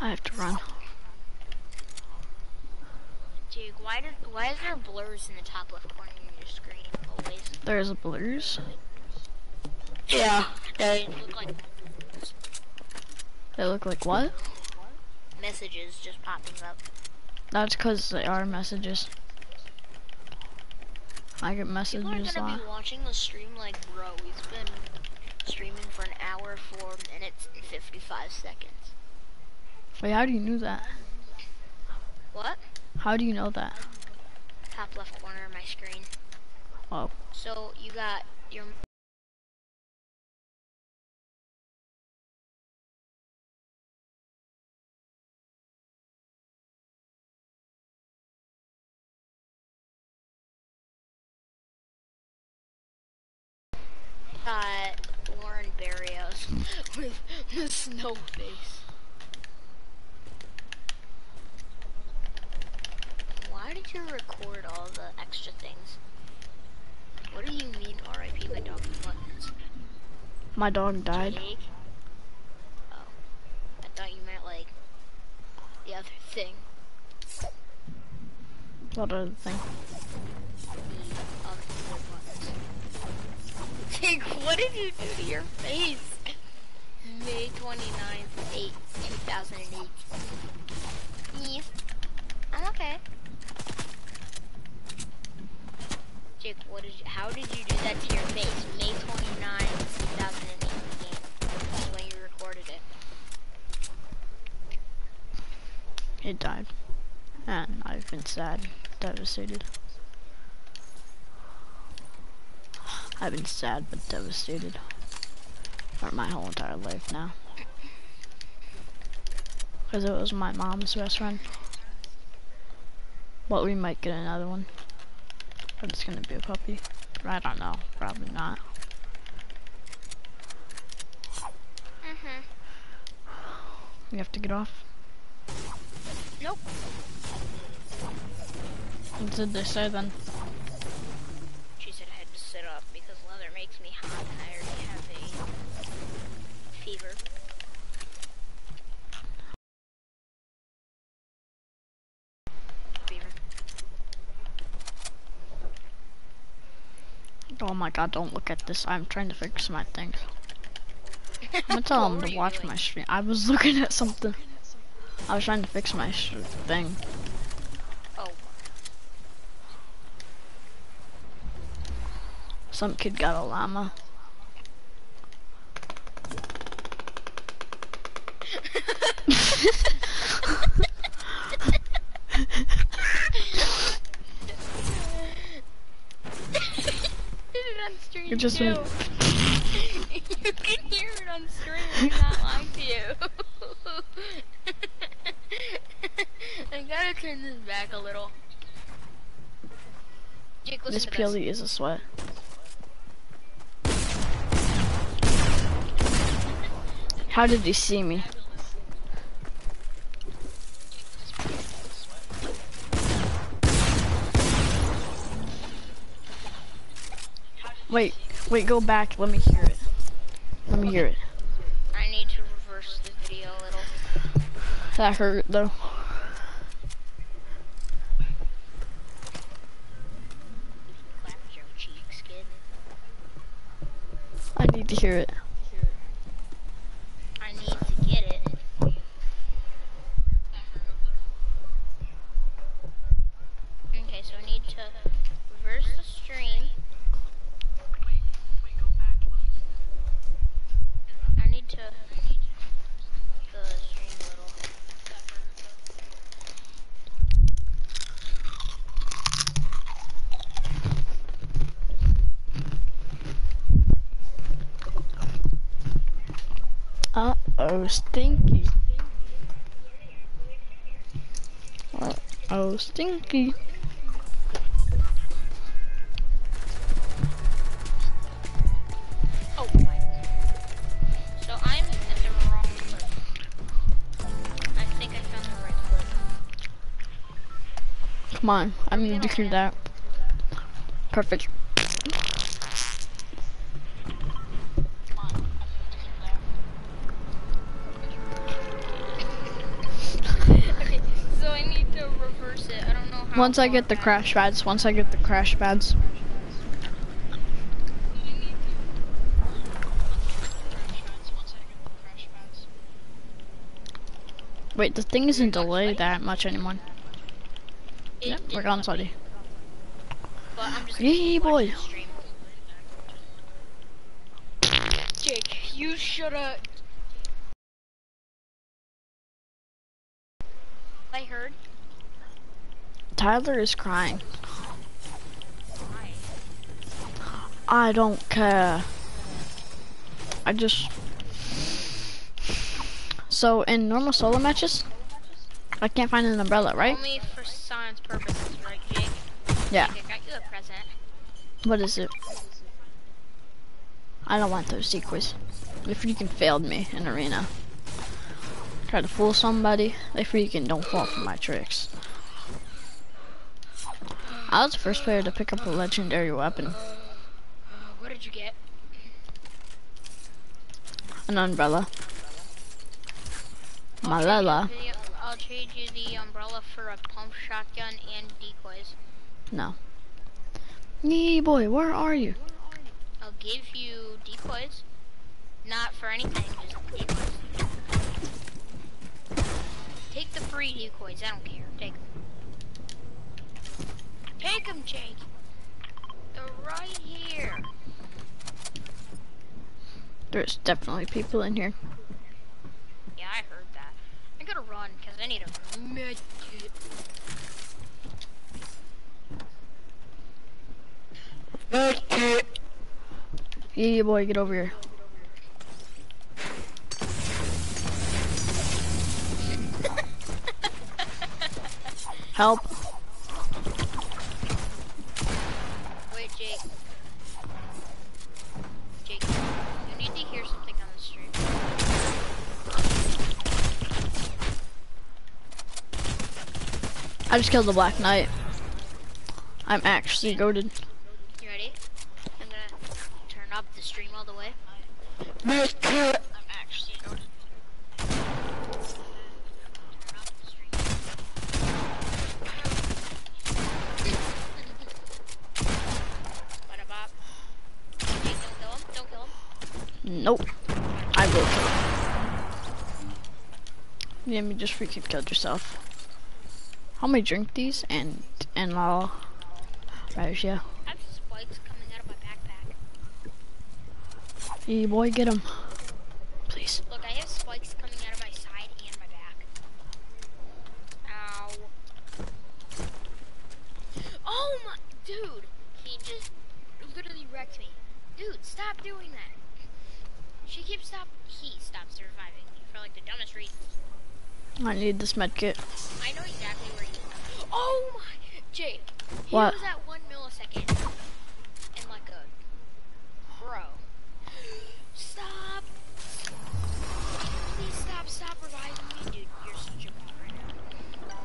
I have to run. Jake, why did why is there blurs in the top left corner of your screen always? There's blurs. Yeah, they look like They look like what? messages just popping up. That's because they are messages. I get messages. People are gonna be watching the stream like, bro, we've been streaming for an hour, four minutes, and 55 seconds. Wait, how do you know that? What? How do you know that? Top left corner of my screen. Oh. So you got your got Lauren Barrios with the snow face. Why did to record all the extra things. What do you mean, RIP my dog buttons? My dog died. Jake? Oh. I thought you meant like the other thing. What other thing? The other buttons. Jake, what did you do to your face? May 29th, 8, 2008. Yeah. I'm okay. Jake, what did how did you do that to your face? May 29th, 2008 That's when you recorded it. It died. And I've been sad, devastated. I've been sad but devastated. For my whole entire life now. Because it was my mom's best friend. But we might get another one. But it's gonna be a puppy. I don't know. Probably not. Mm-hmm. We have to get off. Nope. What did they say then? She said I had to sit up because leather makes me hot and I already have a fever. Fever. Oh my god, don't look at this. I'm trying to fix my things. I'm gonna tell him to watch my stream. I was looking at something. I was trying to fix my thing. Oh, Some kid got a llama. did it on stream It just too. you can hear it on stream. I'm not lying to you. I gotta turn this back a little. Jake, This to is a sweat. How did he see me? Wait, wait, go back. Let me hear it. Let me hear it. I need to reverse the video a little. That hurt though. Clap your cheeks, kid. I need to hear it. I need to get it. Okay, so I need to reverse the stream. I need to the stream a little. Uh stinky. Uh oh, stinky. Oh my. So I'm at the wrong. I think I found the right. Come on, I need to hear that. Perfect. Okay, so I need to reverse it. I don't know how. Once I get the crash pads, once I get the crash pads. Wait, the thing isn't delayed that much anymore. Yep, we're gone, just Yee, boy. Jake, you shoulda. I heard. Tyler is crying. I don't care. I just. So in normal solo matches, I can't find an umbrella, right? Only for science purposes, right, Jake? Yeah. Jake, I got you a present. What is it? I don't want those secrets. They freaking failed me in arena. Try to fool somebody, they freaking don't fall for my tricks. I was the first player to pick up a legendary weapon, uh, What did you get? an umbrella. Malala. I'll trade you the umbrella for a pump shotgun and decoys. No. Nee boy, where are you? I'll give you decoys. Not for anything, just decoys. Take the free decoys, I don't care. Take them. Take them, Jake. They're right here. There's definitely people in here. Yeah, I heard that. I gotta run, because I need a med kit. Yeah, boy, get over here. Help. I just killed the Black Knight. I'm actually goaded. You ready? I'm gonna turn up the stream all the way. I'm actually goaded. Turn up the stream. Bada bop. Jake, don't kill him. Don't kill him. Nope. I will kill him. Yeah, me just freaking killed yourself. How many drink these and and I'll right yeah. I have spikes coming out of my backpack. Yeah, boy, get him. Please. Look, I have spikes coming out of my side and my back. Ow. Oh my, dude, he just literally wrecked me. Dude, stop doing that. She keeps stop, he stops reviving me for like the dumbest reasons. I need this med kit. I know Oh my, Jake. He What? was at one millisecond. And like a, bro. Stop. Please stop, stop reviving me. Dude, you're such a bot right now.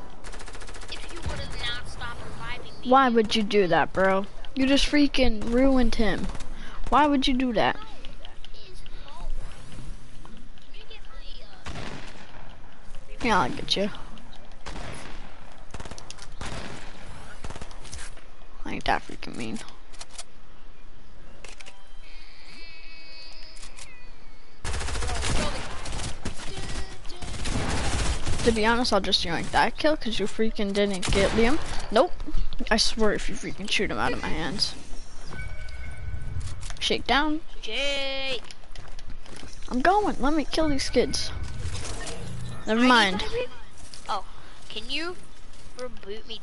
If you would have not stopped reviving me. Why would you do that, bro? You just freaking ruined him. Why would you do that? His fault. Can you get my, uh, Yeah, I'll get you. Ain't that freaking mean. To be honest, I'll just yank that kill because you freaking didn't get Liam. Nope. I swear if you freaking shoot him out of my hands. Shake down. Jake. I'm going. Let me kill these kids. Never mind. Oh, can you reboot me?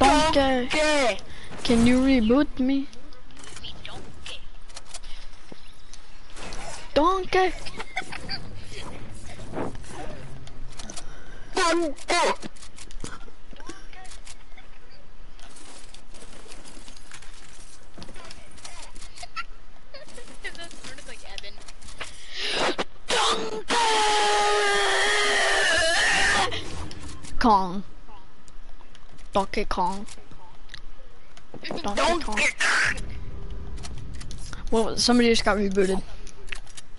Donkey. Can you reboot me? Reboot me, donkey. Donkey. that sounded like Evan. Kong. Donkey Kong. Donkey Kong. Well, somebody just got rebooted.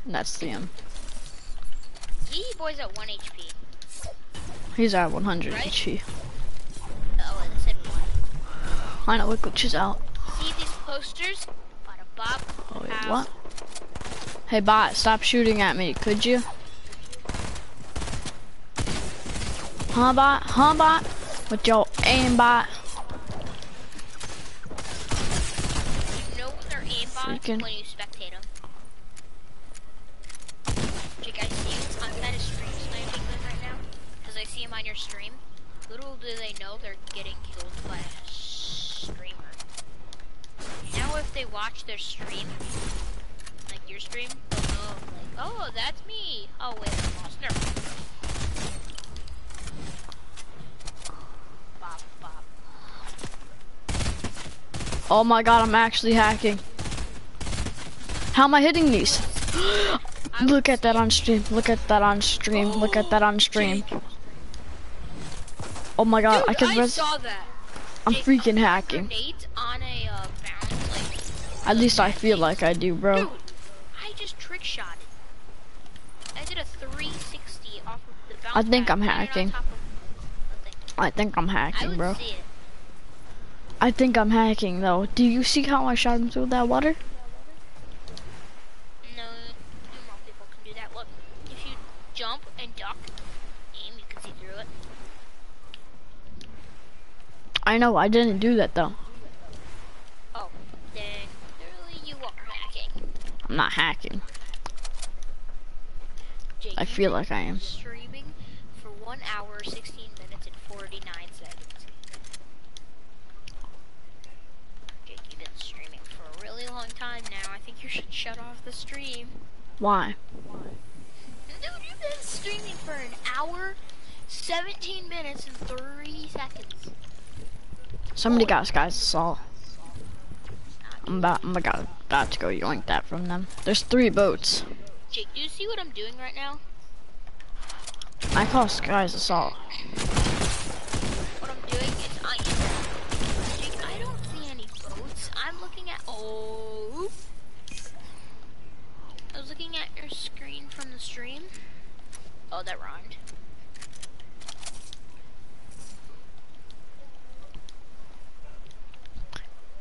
And that's the end. Boy's at 1 HP. He's at 100 Right? HP. Oh, it said 1. I know it glitches out. See these posters? Bop. Oh wait, what? Hey bot, stop shooting at me, could you? Huh bot? Huh bot? With your aim bot? You know when they're aimbot Freaking- when you spectate them. Jake, I see. I'm kind of stream sniping them right now. Because I see them on your stream. Little do they know they're getting killed by a streamer. Now if they watch their stream, like your stream, they'll know, like, oh, that's me. Oh, wait, I lost. Never mind. Oh my god, I'm actually hacking. How am I hitting these? Look at that on stream. Look at that on stream. Look at that on stream. Oh my god, Dude, I can res- saw that. I'm Jake, freaking hacking. On a uh, bounce, like, At least I feel like I do, bro. dude, I just trick shot it. I did a 360 off of the bounce. I think I'm hacking. top of the thing. I think I'm I hacking, bro. I think I'm hacking though. Do you see how I shot him through that water? No, more people can do that. Look, if you jump and duck, aim, you can see through it. I know, I didn't do that though. Oh, then clearly you are hacking. I'm not hacking. Jake, I feel like I am. Streaming for one hour, 16 minutes, and 49 seconds. Jake, you've been streaming for a really long time now. I think you should shut off the stream. Why? Dude, you've been streaming for an hour, 17 minutes, and 3 seconds. Somebody got us guys assault. I'm about, I'm about, about to go yoink that from them. There's three boats. Jake, do you see what I'm doing right now? I call guys assault. What I'm doing is I Jake, I don't see any boats. I'm looking at oh I was looking at your screen from the stream. Oh that rhymed.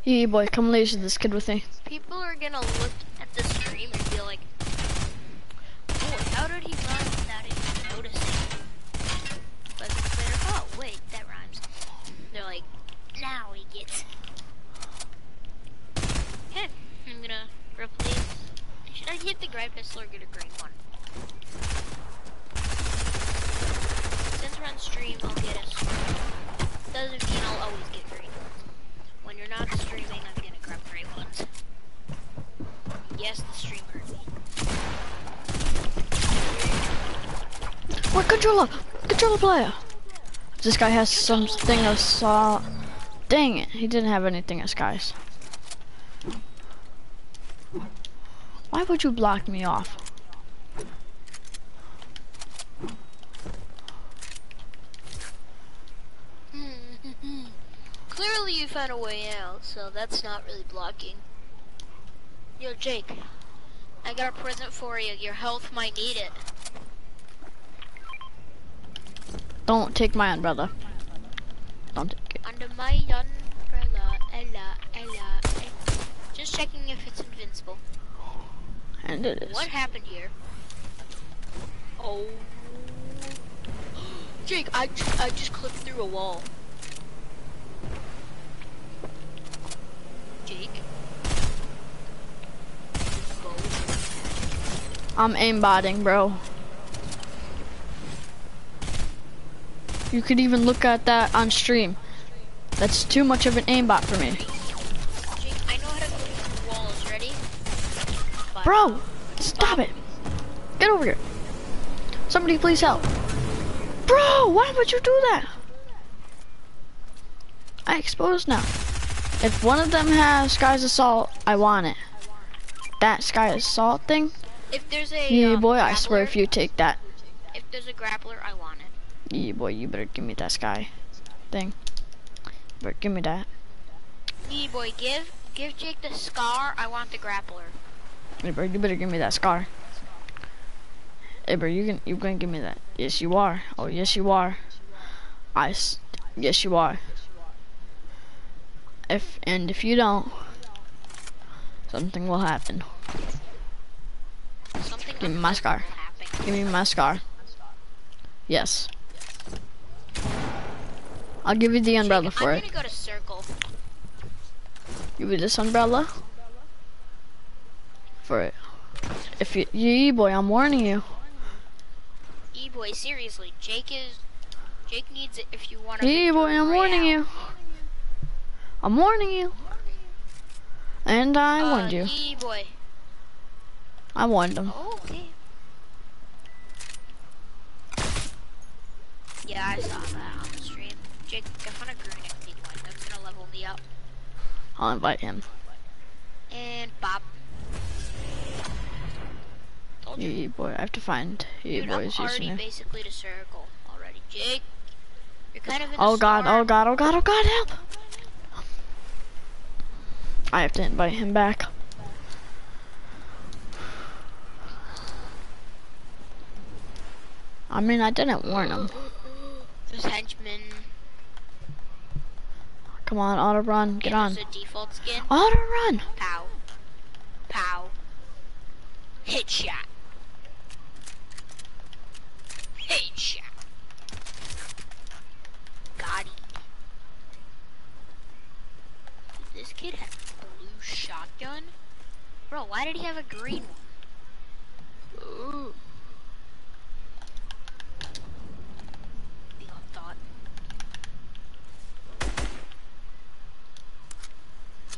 Yeah, boy, come laser this kid with me. People are gonna look at the stream and be like, Oh, how did he run without even noticing? But they're oh wait, that rhymes. They're like, now he gets Okay, I'm gonna replace should I hit the grind pistol or get a green one? Since we're on stream, I'll get a stream. Doesn't mean I'll always get green ones. When you're not streaming, I'm gonna grab gray ones. Yes, the stream heard me. What controller? Controller player. This guy has something assault. Dang it, he didn't have anything as guys. Why would you block me off? You found a way out, so that's not really blocking. Yo, Jake. I got a present for you. Your health might need it. Don't take my umbrella. Don't take it. Under my umbrella, Ella, Ella, Ella. Just checking if it's invincible. And it is. What happened here? Oh. Jake, I, I just clipped through a wall. Jake? I'm aimbotting, bro. You could even look at that on stream. That's too much of an aimbot for me. Jake, I know how to go through walls. Ready? But- Bro, stop it. Get over here. Somebody please help. Bro, why would you do that? I exposed now. If one of them has Skye's Assault, I want it. That Sky Assault thing? If there's a Yeah, um, boy, I swear if you take that. if there's a grappler, I want it. Yeah, boy, you better give me that Sky thing. But give me that. Nee boy, give give Jake the scar. I want the grappler. Hey, bro, you better give me that scar. Hey, bro, you can you gonna give me that? Yes, you are. Oh, yes, you are. I. S- yes, you are. If and if you don't, something will happen. Something Give me my scar. Give me my scar. Yes. I'll give you the umbrella for I'm it. go to circle. Give you this umbrella for it. If you, yeah, boy, I'm warning you. E boy, seriously, Jake is Jake needs it if you want to. E boy, I'm warning you. I'm warning you. And I uh, warned you. Boy. I warned him. Oh, okay. Yeah, I saw that on the stream. Jake, I found a green XP one. That's gonna level me up. I'll invite him. And Bob. Told you. Yeah, boy, I have to find. Yeah, Dude, boy, I'm already using basically to circle already. Jake, You're kind of in Oh god, oh god, oh god, oh god, help! I have to invite him back. I mean, I didn't warn him. There's henchmen. Come on, auto run, get on. A default skin. Auto run! Pow. Pow. Hit Headshot. Got him. Did this kid have a? Bro, why did he have a green one? Ooh. Thought.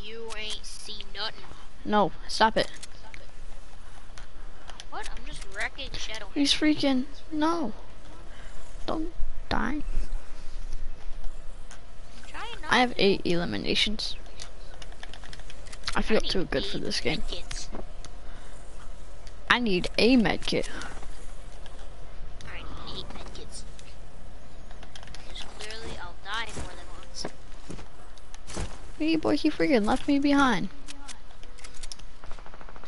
You ain't see nothing. No, stop it. What? I'm just wrecking Shadow. He's freaking, no. Don't die. I'm trying not I have eight eliminations. I feel need too good for this game. I need a med kit. I. Hey boy, he freaking left me behind.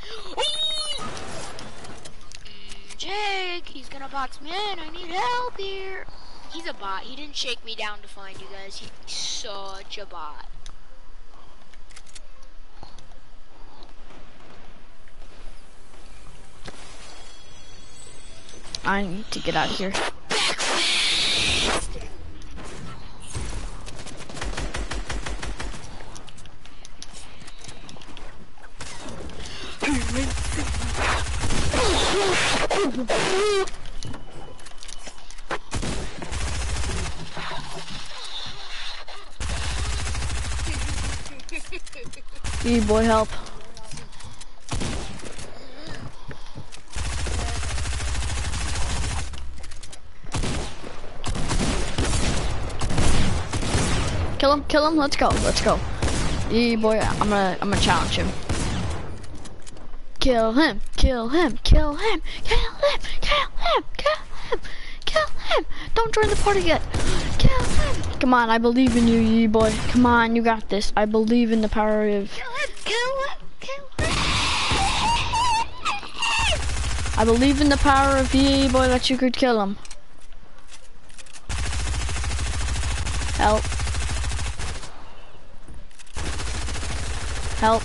Jake, he's gonna box me in. I need help here. He's a bot. He didn't shake me down to find you guys. He's such a bot. I need to get out of here. E boy, help. Kill him, kill him, let's go, let's go. E boy, I'm gonna, I'm gonna challenge him. Kill him, kill him, kill him, kill him, kill him, kill him, kill him. Don't join the party yet. Kill him. Come on, I believe in you, ye boy. Come on, you got this. I believe in the power of. Kill him! Kill him! Kill him! I believe in the power of ye boy that you could kill him. Help. Help.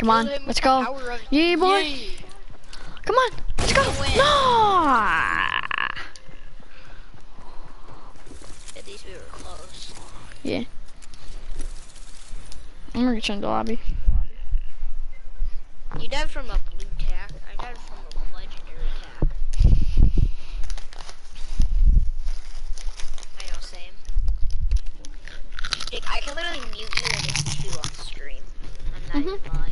Come on, Kill him with let's go. Yee boy. yay. Come on, let's go. No. At least we were close. Yeah. I'm gonna return the lobby. You died from a blue tack. I died from a legendary tack. I know, same. Like, I can literally mute you and it's two on stream. Mm-hmm. I'm not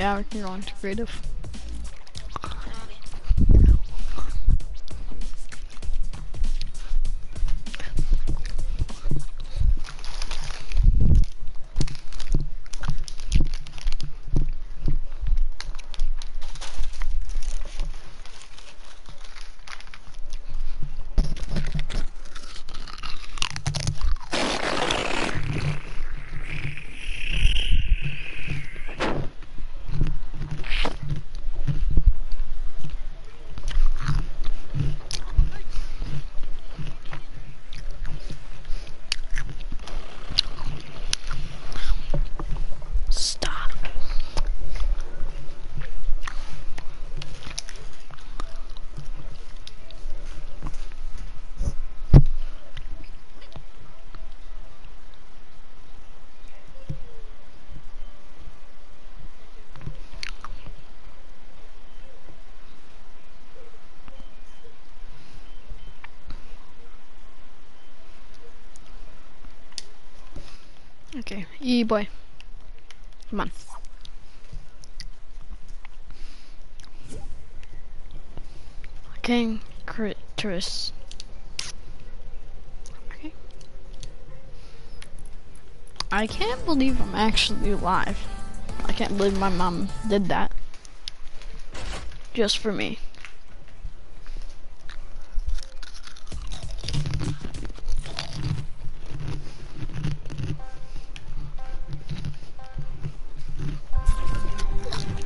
Yeah, we can go into creative. Boy. Come on. King Critters. Okay. I can't believe I'm actually alive. I can't believe my mom did that. Just for me.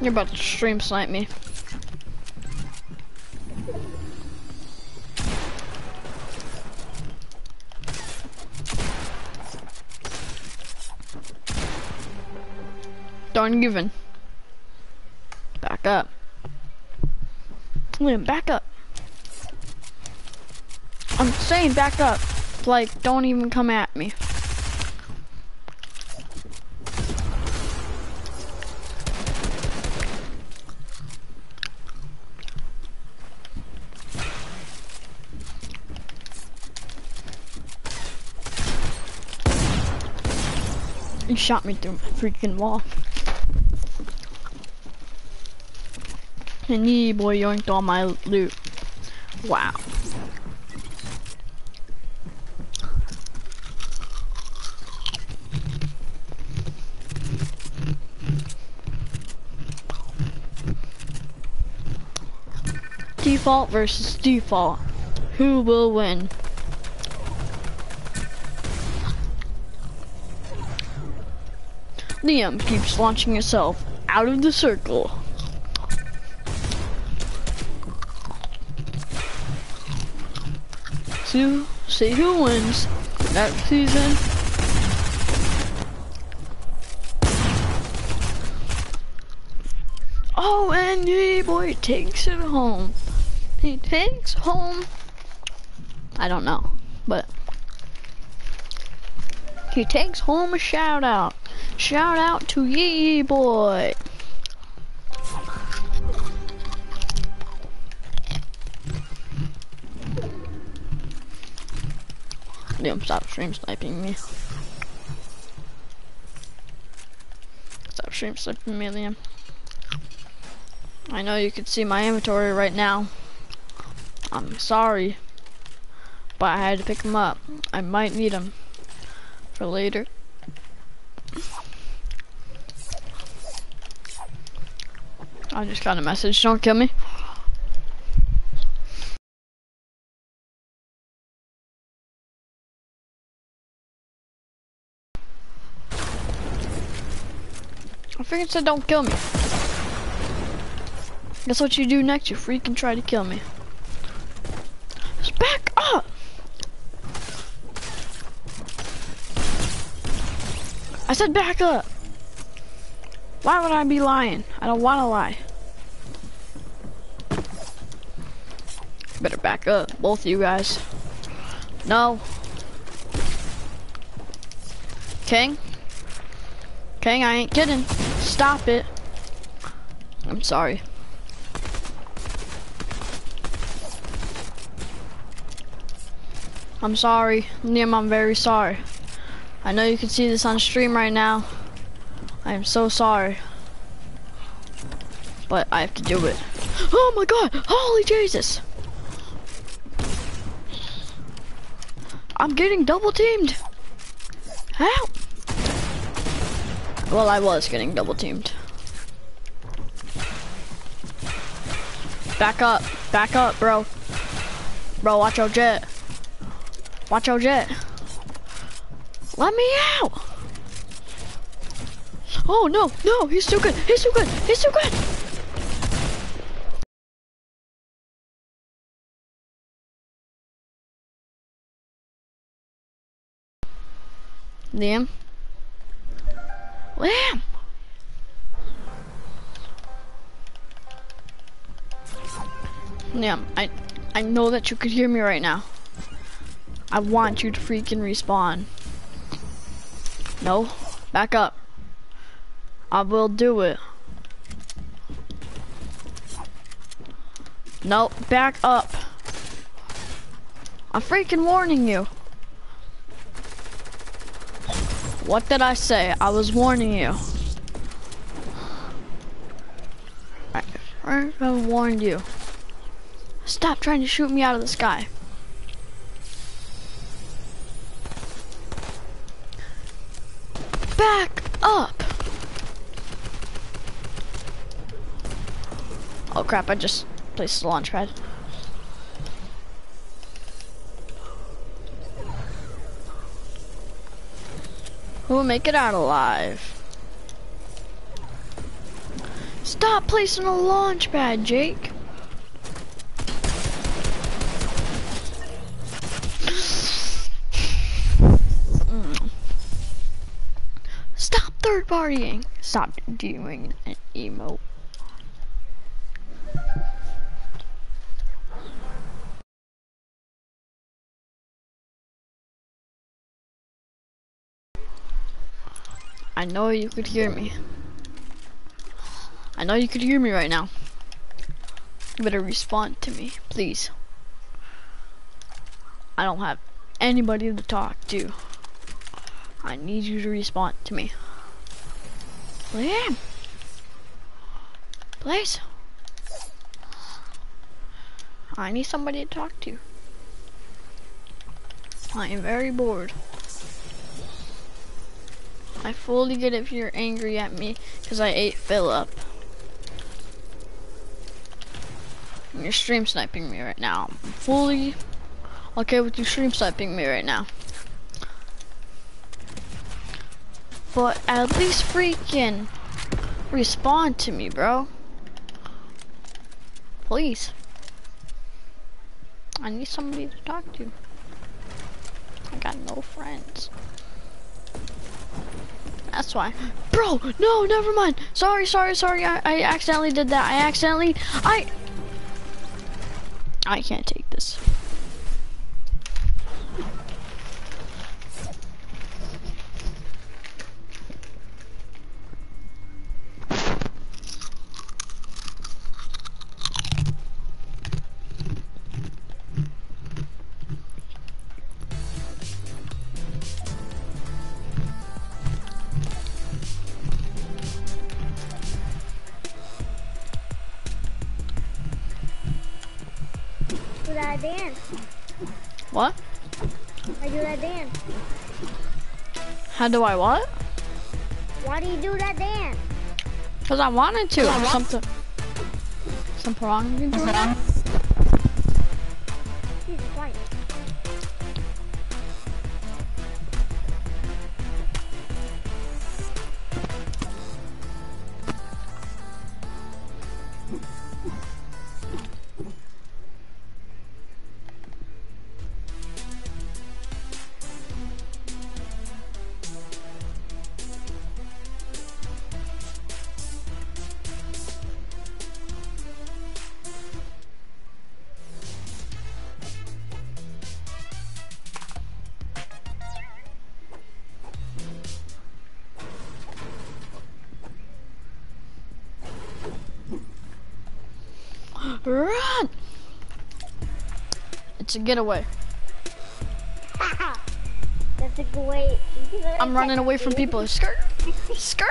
You're about to stream snipe me. Darn given. Back up. Liam, back up. I'm saying back up. Like, don't even come at me. Shot me through my freaking wall. And yeah, boy yoinked all my loot. Wow. Default versus default. Who will win? Liam keeps launching himself out of the circle. To see who wins that season. Oh, and yeah, boy takes it home. He takes home. I don't know, but he takes home a shout out. Shout out to Yee Boy. Liam, stop stream sniping me. Stop stream sniping me, Liam. I know you can see my inventory right now. I'm sorry, but I had to pick them up. I might need them for later. I just got a message, don't kill me. I freaking said don't kill me. Guess what you do next? You freaking try to kill me. Just back up! I said back up! Why would I be lying? I don't want to lie. Better back up, both of you guys. No. King? King, I ain't kidding. Stop it. I'm sorry. I'm sorry. Liam, I'm very sorry. I know you can see this on stream right now. I am so sorry. But I have to do it. Oh my god! Holy Jesus! I'm getting double teamed! How? Well, I was getting double teamed. Back up. Back up, bro. Bro, watch your jet. Watch your jet. Let me out! Oh no, no, he's too good, he's too good, he's too good! Liam? Liam! Liam, I, I know that you could hear me right now. I want you to freaking respawn. No, back up. I will do it. No, back up. I'm freaking warning you. What did I say? I was warning you. I, warned you. Stop trying to shoot me out of the sky. Back up! Oh crap, I just placed the launch pad. Who will make it out alive? Stop placing a launch pad, Jake. Stop third partying. Stop doing an emote. I know you could hear me. I know you could hear me right now. You better respond to me, please. I don't have anybody to talk to. I need you to respond to me. Liam! Please. I need somebody to talk to. I am very bored. I fully get if you're angry at me because I ate Philip. You're stream sniping me right now. I'm fully okay with you stream sniping me right now. But at least freaking respond to me, bro. Please. I need somebody to talk to. I got no friends. That's why. Bro, no, never mind. Sorry, sorry, sorry. I, I accidentally did that. I accidentally, I, I can't take this. How do I what? Why do you do that dance? Because I wanted to. Something. Wrong with you doing that? It's a getaway. That's a great. I'm running away from people. Skirt, skirt,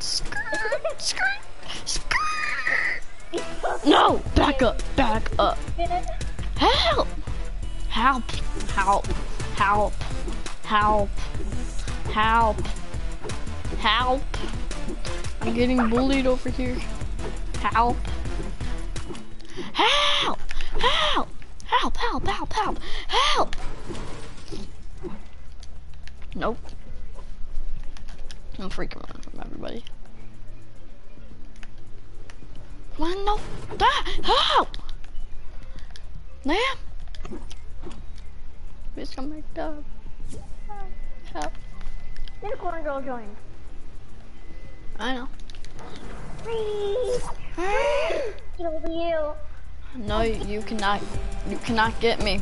skirt, skirt, skirt. No! Back up, back up. Help! Help! Help! Help! Help! Help! Help! I'm getting bullied over here. Help! Cannot get me.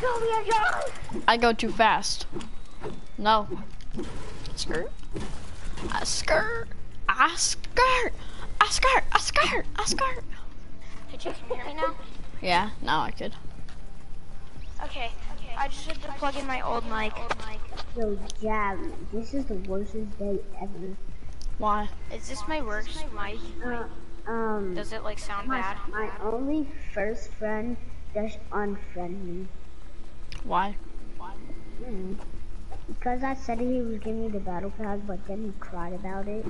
Go here, John. I go too fast. No. Skirt. I skirt. I skirt. I skirt. I skirt. I skirt. Could you hear me now? Yeah, now I could. Okay. I just had to plug in my old mic. Yo, Jab, this is the worst day ever. Why? Is this my worst mic? Uh, um, Does it like sound my, bad? my only first friend just unfriended me. Why? Mm. Because I said he was giving me the battle pass, but then he cried about it.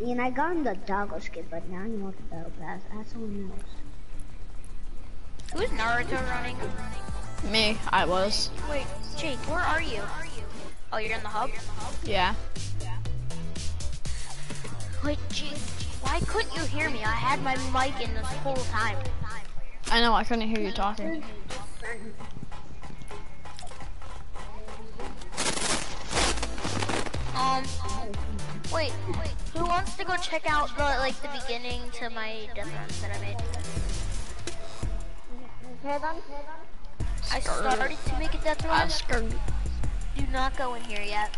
And I got him the doggo skin, but now he wants the battle pass. Ask someone else. Who's Naruto running? Me, I was. Wait, Jake, where are you? Oh, you're in the hub? Yeah. Wait, Jake, why couldn't you hear me? I had my mic in this whole time. I know, I couldn't hear you talking. Um, wait, wait, who wants to go check out the, like, the beginning to my death runs that I made? I started to make a death I run. scared. Do not go in here yet.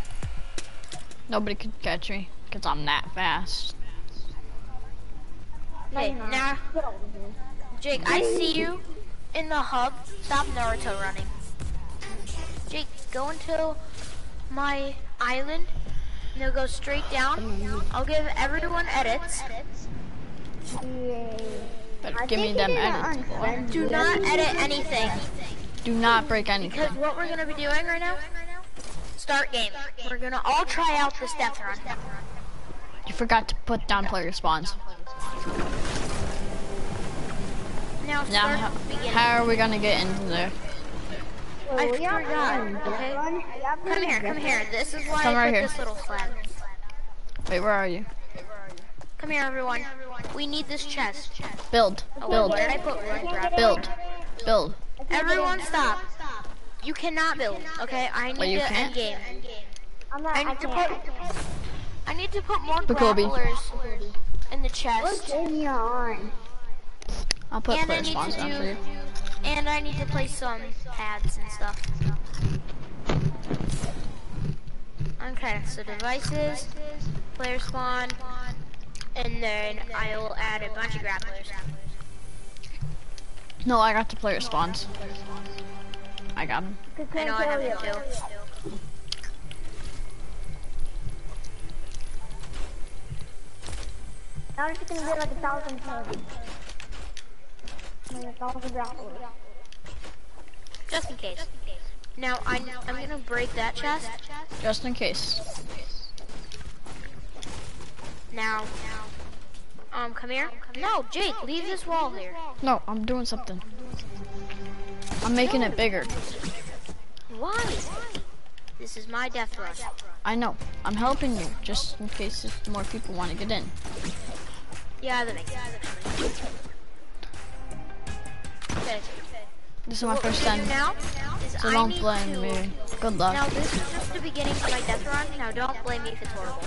Nobody could catch me, because I'm that fast. Okay, now, Jake, I see you in the hub. Stop Naruto running. Jake, go into my island. And they'll go straight down. I'll give everyone edits. Better give me them edits. Do not edit anything. Do not break anything. Because what we're gonna be doing right now, start game. We're gonna all try out this death run. You forgot to put down player spawns. Now Now, start how, beginning. how are we gonna get into there? I forgot. Okay. Come here, come here. This is why Come I right put here. this little flag. Wait, where are you? Come here, everyone. We need this chest. Build, Oh, build, wait, where did I put run build, build. Everyone stop. You cannot build, okay? I need Wait, you to can't? end game. I'm not, I need to put I need to put more Jacoby. grapplers in the What chest. game you on? I'll put And I player need spawns to down for you. do and I need to place some pads and stuff. Okay, so devices, player spawn, and then I will add a bunch of grapplers. No, I got the player spawns. I got them. I know I have it too. Now it's gonna get like a thousand times. Like a thousand grapplers. Just in case. Now I, I'm gonna break that chest. Just in case. Now, um, come here. No, Jake, leave this wall here. No, I'm doing something. I'm making it bigger. Why? This is my death run. I know. I'm helping you, just in case if more people want to get in. Yeah, that makes sense. Okay. This is my What first gonna time, do now is so I don't need blame to- me. Good luck. Now luck. this is just the beginning of my death run. Now don't blame me if it's horrible.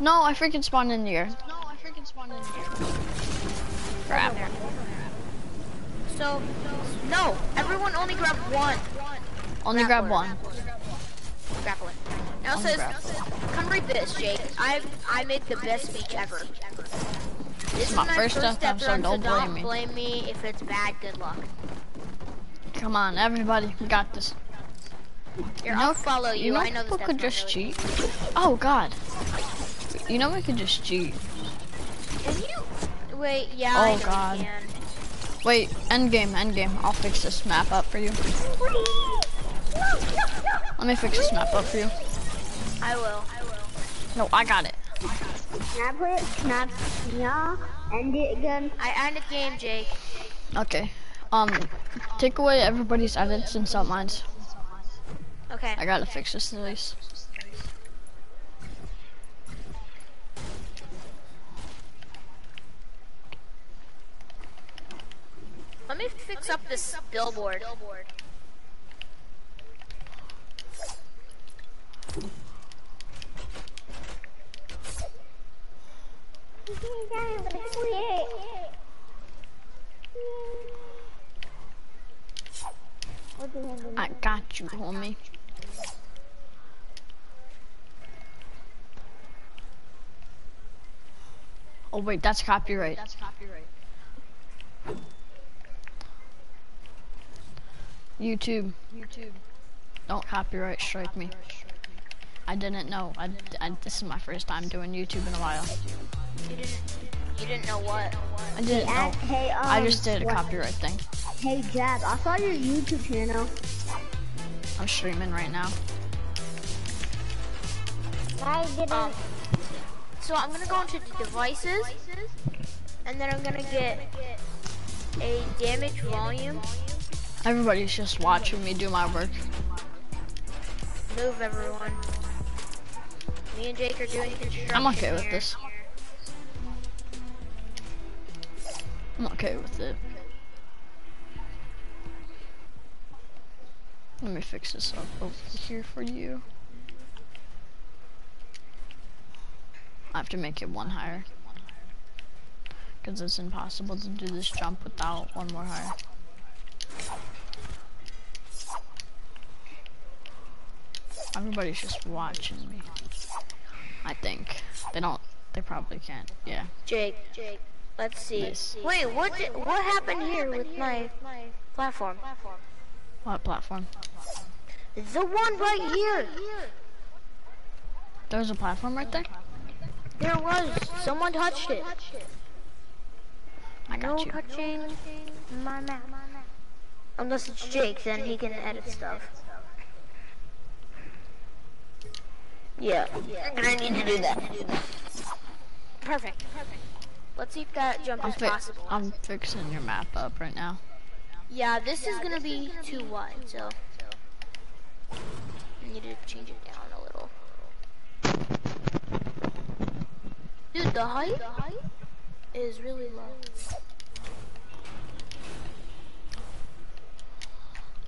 No, I freaking spawned in here. air. No, I freaking spawned in the air. Crap. So, no, everyone only grab one. Only grab one. Grapple it. Now it says, come read this, Jake. I've I make the best speech ever. This is my first death run, so don't blame me. blame me if it's bad. Good luck. Come on, everybody, we got this. Here, You I'll follow you. You know I know people could just cheat. Oh God. You know we could just cheat. Can you? Wait, yeah. Oh, I God. Wait, end game, end game. I'll fix this map up for you. Let me fix this map up for you. I will. I will. No, I got it. Can I put it? Can I, can y'all end it again? I ended game, Jake. Okay. Um, take away everybody's edits and sub mines. Okay. I gotta fix this noise. Let me fix up this billboard. I got you, homie. Oh wait, that's copyright. That's copyright. YouTube. YouTube. Don't copyright strike me. I didn't know. I, I, this is my first time doing YouTube in a while. You didn't. You didn't know what? I didn't know. Hey, um, I just did a what- copyright thing. Hey, Jab, I saw your YouTube channel. I'm streaming right now. I didn't. Um. So I'm gonna go into the devices, and then I'm gonna get a damage volume. Everybody's just watching me do my work. Move everyone. Me and Jake are doing construction. I'm okay with here. this. I'm okay with it. Let me fix this up over here for you. I have to make it one higher. Because it's impossible to do this jump without one more higher. Everybody's just watching me. I think. They don't, they probably can't. Yeah. Jake, Jake. Let's see. Nice. Wait, what? Did, what happened here with my platform? What platform? The one right here. There's a platform right there? There was. Someone touched it. I got no you. touching my map. Unless it's Jake, then he can edit stuff. Yeah, I'm gonna need to do that. Perfect. Perfect. Let's see if that jump I'm, is possible. I'm fixing your map up right now. Yeah, this is gonna be too wide, so I need to change it down a little. Dude, the height is really low.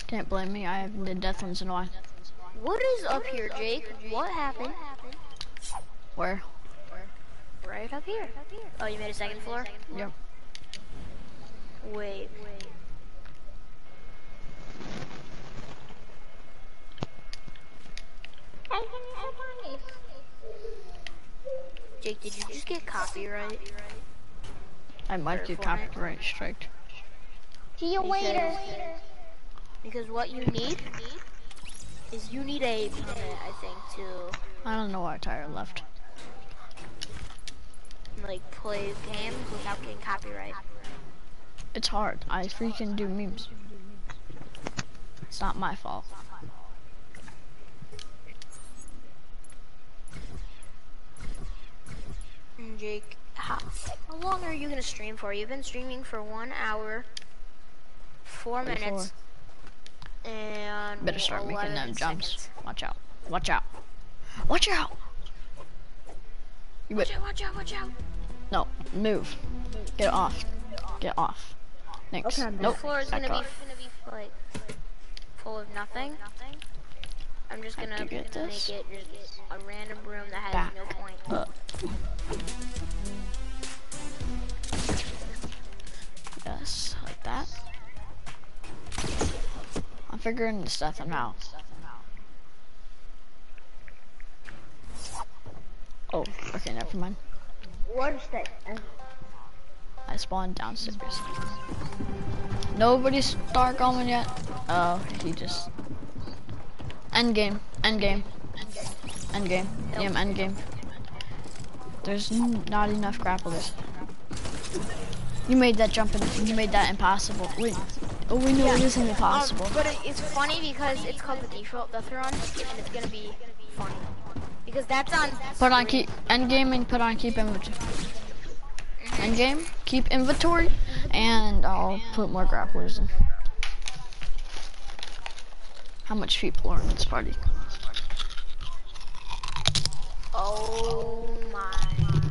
Can't blame me. I haven't did death runs in a while. What is up here, Jake? What happened? Where? Right up here. Oh, you made a second floor? Yep. Wait, wait. Jake, did you just get copyright? I might get Fortnite. copyright striked. See you later. Because what you need is you need a permit, I think, to I don't know why tire left. like play games without getting copyright. It's hard. I freaking do memes. It's not my fault. Jake, how, how long are you gonna stream for? You've been streaming for one hour, four minutes, and Better start making them jumps. seconds. Watch out. Watch out. Watch out. You Watch bet. out! Watch out! Watch out! No, move. Get off. Get off. Next. Okay, I'm The nope. floor is back gonna be, gonna be like full of nothing. I'm just I gonna do get make this. it just a random room that has Back no point. up. Yes, like that. I'm figuring this stuff out. Oh, okay, never mind. What is that? I spawned downstairs. Nobody's start going yet. Oh, he just. End game. End game. End game. Damn, end game. There's n- not enough grapplers. You made that jump and you made that impossible. Wait. Oh, we know it isn't impossible. Um, but it, it's funny because it's called the default death run, and it's gonna be funny because that's on. Put on keep end game and put on keep inventory. End game, keep inventory, and I'll put more grapplers in. How much people are in this party? Oh my god.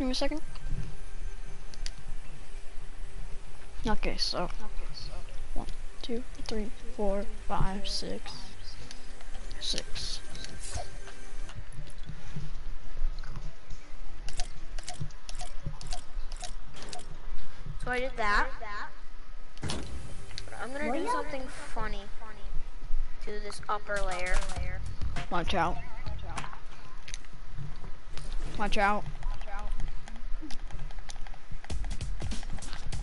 Give me a second. Okay, so one, two, three, four, five, six, six. So I did that. But I'm gonna do something funny. to this upper layer. Watch out. Watch out.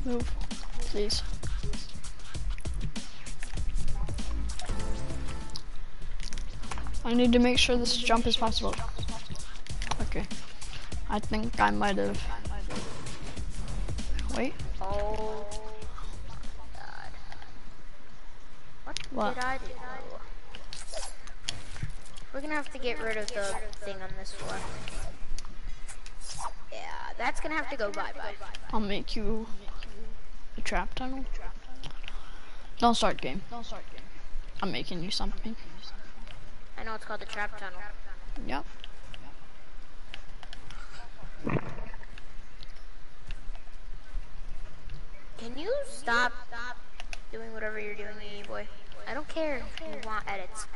Move, please. I need to make sure this jump is possible. Okay. I think I might have. Wait. Oh God! What, What? did I do? We're gonna have to get rid of the thing on this floor. Yeah, that's gonna have to go bye bye. I'll make you a trap tunnel. Don't start game. Don't start game. I'm making you something. I know it's called the trap tunnel. Yep. Can you stop doing whatever you're doing, E boy? I don't care if you want edits.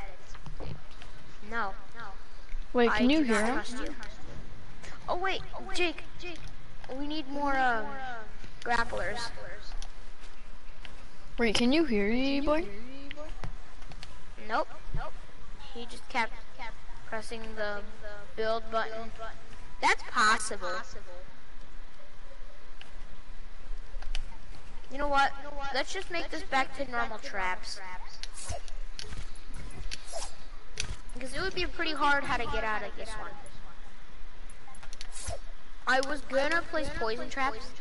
No. Wait, I can you do hear him? you. Oh wait, Jake, Jake, we need more um, grapplers. Wait, can you hear me, boy? Nope. Nope. He just kept pressing the build button. That's possible. You know what? Let's just make this back to normal traps. Because it would be pretty hard how to get out of this one. I was gonna place poison traps,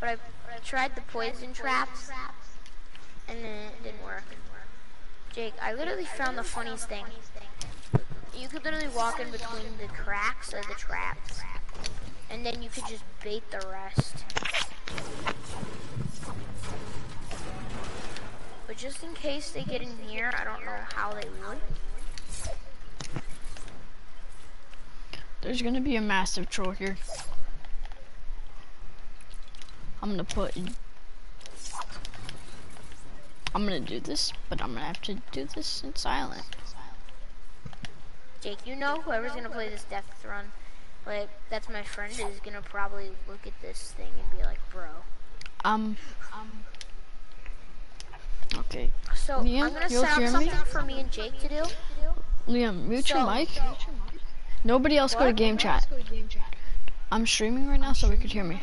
but I tried the poison traps, and then it didn't work. Jake, I literally found the funniest thing. You could literally walk in between the cracks of the traps, and then you could just bait the rest. But just in case they get in here, I don't know how they would. There's gonna be a massive troll here. I'm gonna put. I'm gonna do this, but I'm gonna have to do this in silent. Jake, you know whoever's gonna play this death run, like that's my friend, is gonna probably look at this thing and be like, bro. Um. Um. Okay. So Liam, I'm gonna set up hear me? something for me and Jake to do. Liam, mute your So- mic. Nobody else go to What? game chat. I'm streaming right now, so we could hear me.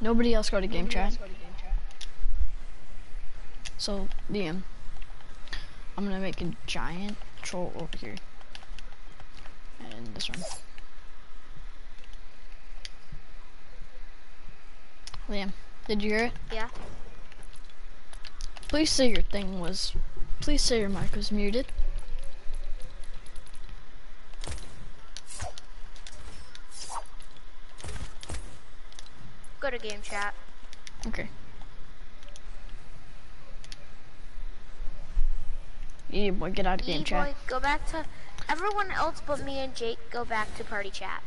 Nobody else go to game chat. So, Liam, I'm gonna make a giant troll over here. And this one. Liam, did you hear it? Yeah. Please say your thing was. Please say your mic was muted. Go to game chat. Okay. Yeah, boy, get out of game E chat. boy, go back to everyone else but me and Jake. Go back to party chat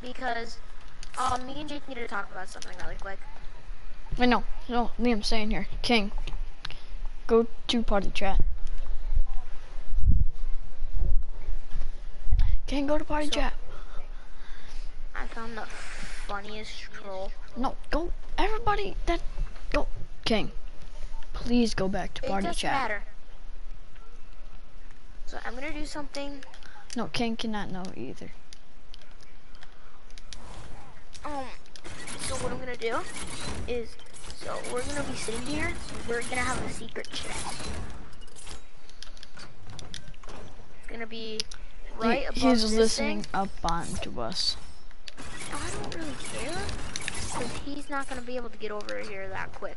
because um, me and Jake need to talk about something really quick. Wait, no, no, Liam, stay in here. King, go to party chat. King, go to party So- chat. I found the funniest troll. No, go, everybody, that, go. King, please go back to It party chat. matter. So I'm gonna do something. No, Ken cannot know either. Um. So what I'm gonna do is, so we're gonna be sitting here. We're gonna have a secret chest. Gonna be right He- above he's listening thing. up onto us. I don't really care, because he's not gonna be able to get over here that quick.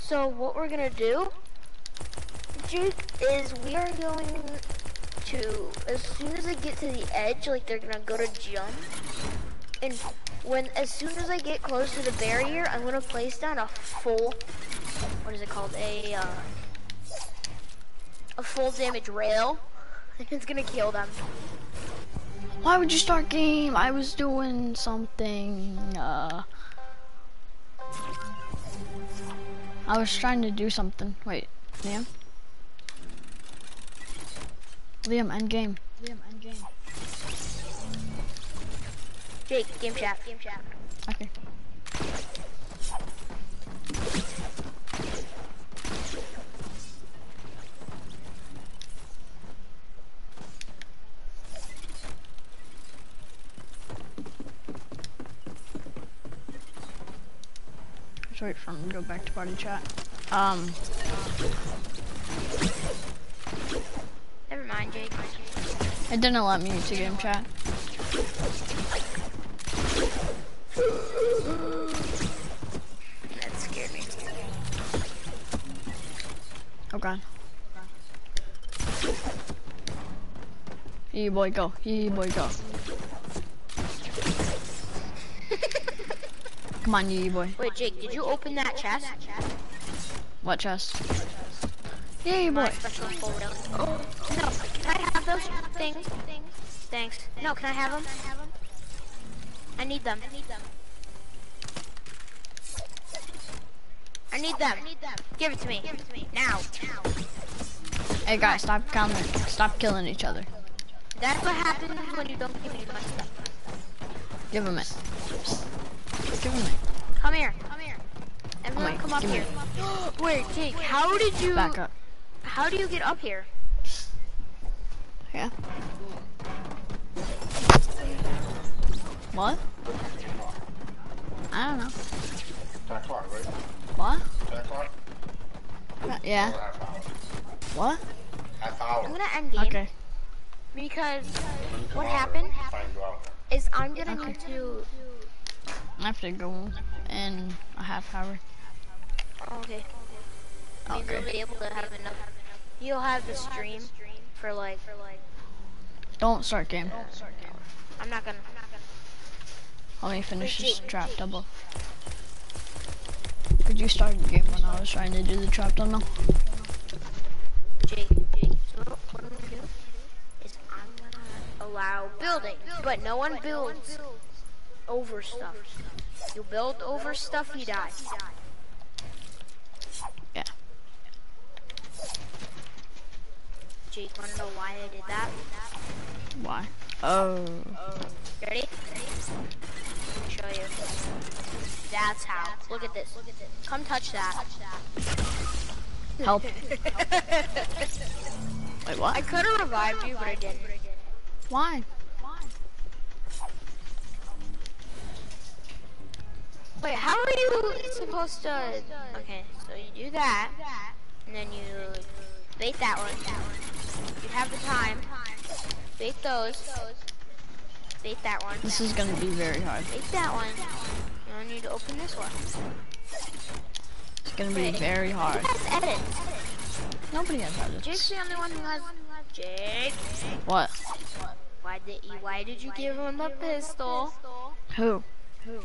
So what we're gonna do, Is we are going to, as soon as I get to the edge, like they're gonna go to jump, and when, as soon as I get close to the barrier, I'm gonna place down a full, what is it called, a, uh, a full damage rail, and it's gonna kill them. Why would you start game? I was doing something, uh... I was trying to do something. Wait, Liam? Liam, end game. Liam, end game. Jake, game chat. Game chat. Okay. Let's wait for him to go back to party chat. Um it didn't let me to game chat. That scared me. Oh god. Yee boy go. Yee boy go. Come on, yee boy. Wait, Jake, did you open that chest? What chest? Yee boy. Oh, things? Thanks. No, can I have them? I need them. I need them. I need them. Give it to me. Give it to me. Now. Hey guys, stop coming. Stop killing each other. That's what happens when you don't give me my stuff. Give him it. Give him it. Come here. Come here. Everyone Wait, come up here. Wait, Jake, how did you Back up. how do you get up here? Yeah. What? I don't know. 10 o'clock, right? What? 10 o'clock? Uh, Yeah. Or half hour? What? Half I'm gonna end game Okay. because When what happened Find you out. is I'm gonna Okay. need to I have to go in a half hour. okay. Maybe you'll Okay. be able to have enough you'll have the stream for like for like Don't start game. I'm not gonna I'm not gonna Let me finish this trap double. Could you start the game when I was trying to do the trap double? Jake, Jake. So what I'm gonna do is I'm gonna allow building, but no one builds over stuff. You build over stuff, you die. Yeah. Jake, wanna know why I did that? Why? Oh. Ready? Let me show you. That's how. Look at this. Look at this. Come touch that. Help. Wait, what? I could have revived you, but I didn't. Why? Why? Wait, how are you supposed to? Okay, so you do that, and then you bait that one. You have the time. Bait those. Bait that one. This is gonna be very hard. Bait that one. You don't need to open this one. It's gonna be very hard. Who has edit? Nobody has Jake's the only one who has. Jake, What? why did you? Why did you give him a pistol? Who? Who?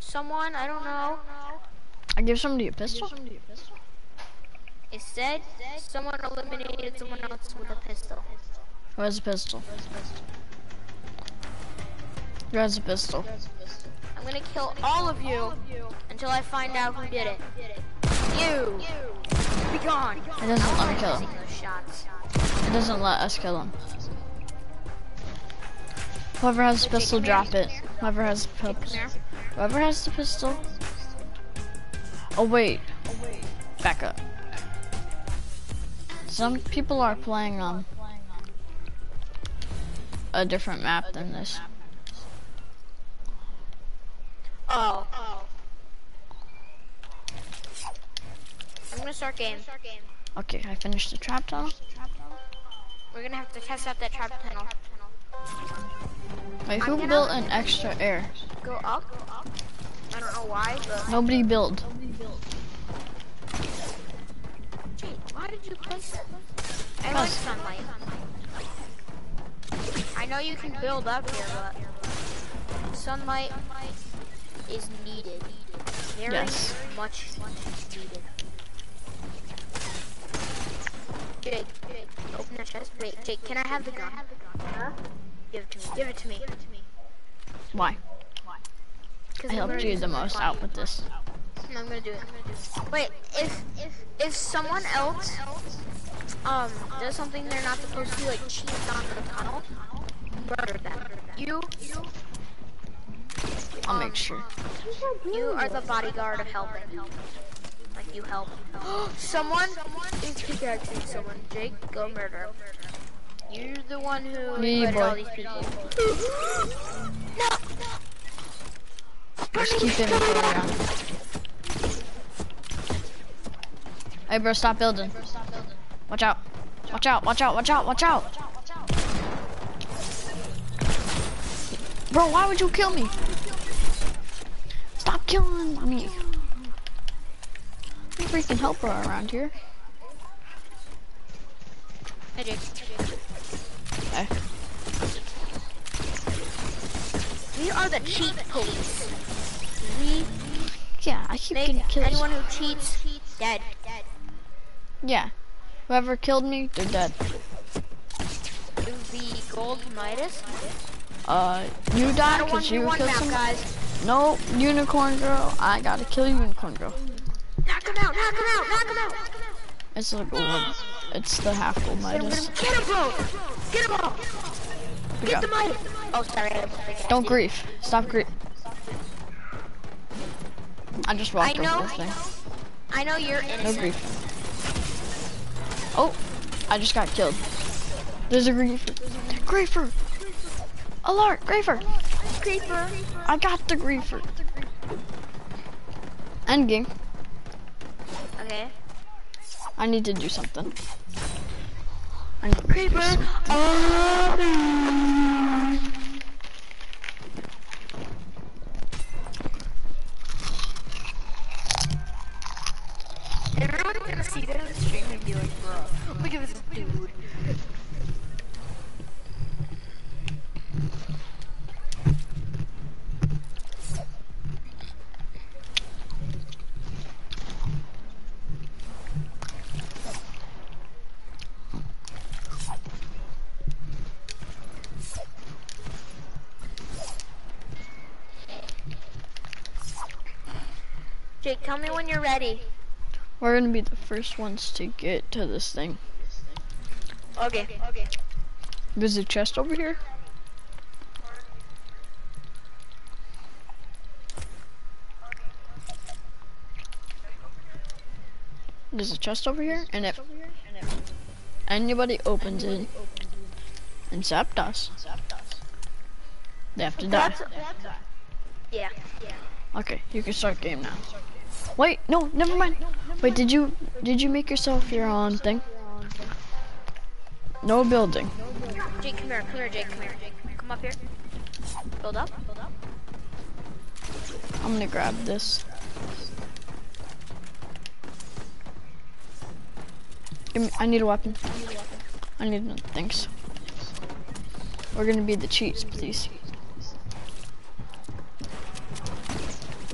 Someone I don't know. I give somebody a pistol? Said someone eliminated someone else with a pistol. Who has a pistol? Has a pistol? I'm gonna kill all of you until I find out who did it. You! Be gone! It doesn't let me kill him. Taking those shots. It doesn't let us kill him. Whoever has the pistol, drop it. Whoever has Come pistol. Whoever has the pistol. Oh wait. Oh, Back up. Some people are playing on a different map than this. Oh. oh. I'm gonna start game. Okay, I finished the trap tunnel. We're gonna have to test out that trap tunnel. Wait, who built an extra air? Go up. I don't know why, but Nobody build. You place it? I like sunlight. I know you can build up here, but sunlight is needed. Very Yes. much needed. Jake, Jake, open that chest. Wait, Jake, can I have the gun? Give it to me. Give it to me. Why? 'Cause I I'm helped you do the most out with this. No, I'm gonna do it. Wait, if if if someone else um does something they're not supposed to, like cheat on the tunnel, murder them. You I'll um, make sure. You are the bodyguard of helping. Like you help. someone is pickaxing someone. Jake, go murder him. You're the one who Yeah, invited all these people. Just keep inventory on. Hey, bro, stop building. Watch out. Watch out, watch out, watch out, watch out. Bro, why would you kill me? Stop killing me. You freaking helper around here. Hey, Jake. Hey. We are the cheat police. We Yeah, I keep make getting kills. anyone who cheats dead. Yeah. Whoever killed me, they're dead. It would be gold Midas. Uh, you died because you killed someone. guys. No, unicorn girl. I gotta kill unicorn girl. Knock him out, knock him out, knock him out. It's the gold. It's the half gold Midas. get him, bro. Get him all. Get the Midas. Oh, sorry. Don't grief. Stop grief. I just I walked know. over this thing. I know you're innocent. No grief. Oh, I just got killed. There's a griefer. Griefer! Alert, griefer! Creeper. I got the griefer. End game. Okay. I need to do something. I need to do Creeper. Everyone's gonna see that on the stream and be like, bro, look at this dude. Jake, tell me when you're ready. We're gonna be the first ones to get to this thing. Okay. Okay. There's a chest over here. There's a chest over here, and if anybody opens it, except us, they have to die. That's, yeah. Okay, you can start game now. Wait, no, never mind. Wait, did you did you make yourself your own thing? No building. Jake, come here. Come here, Jake. Come here. Jake. Come up here. Build up. Build up. I'm gonna grab this. Give me, I need a weapon. I need no thanks. We're gonna be the cheats, please.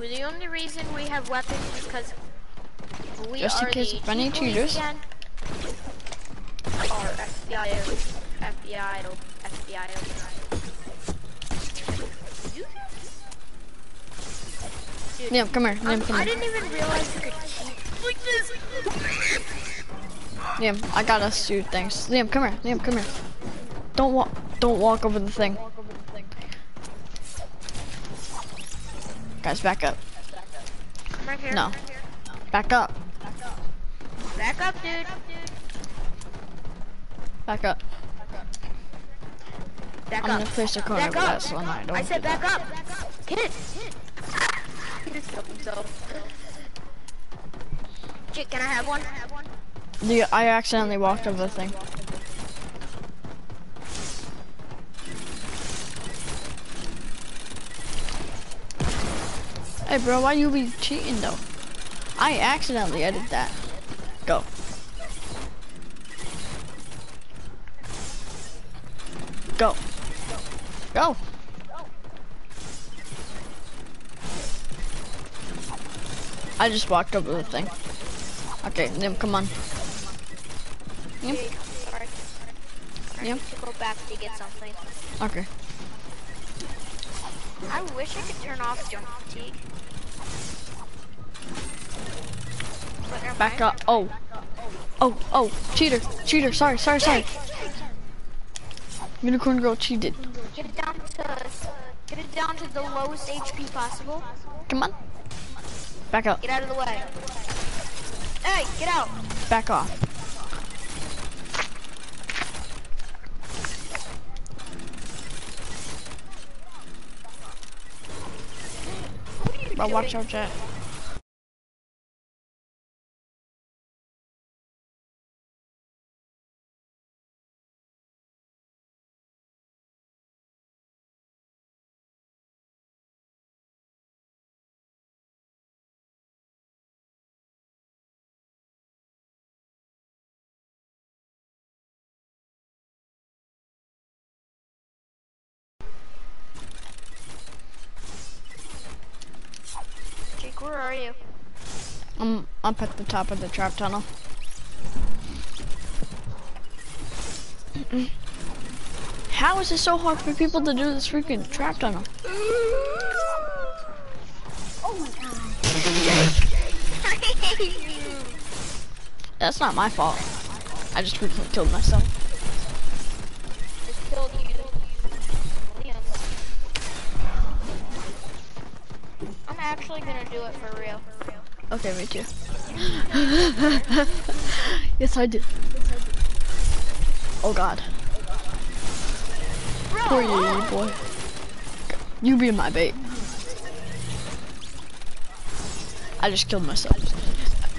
Well, the only reason we have weapons is because we Just in are case the if any cheat police cheaters- again. Or FBI, FBI, FBI, Dude, Liam, come here. Liam, um, come I here. didn't even realize you could cheat like this. Liam, I got us two things. Liam, come here. Liam, come here. Don't walk. Don't walk over the thing. Guys, back up. Right here. No. Back up. Back up, dude. Back up. Back I'm up. gonna place a corner Back over up. that so I don't I said do that. back up. Hit. He just killed himself. Jake, can I have one? The, I accidentally walked over the thing. Hey bro, why you be cheating though? I accidentally edited that. Go. Go. Go. I just walked over the thing. Okay, Nim, come on. Nim, Yep. go back to get something. okay. I wish I could turn off jump fatigue. Back up. Oh. Oh, oh, cheater, cheater, sorry, sorry, sorry. Unicorn girl cheated. Get it down to get it down to the lowest HP possible. Come on. Back up, Get out of the way. Hey, get out. back off. Bro, watch out, Jet. Up at the top of the trap tunnel. How is it so hard for people to do this freaking trap tunnel? Oh my god. That's not my fault. I just freaking killed myself. Just killed you. Liam. I'm actually gonna do it for real. Okay, me too. yes, I did. Oh god. Poor you, boy. You be my bait. I just killed myself.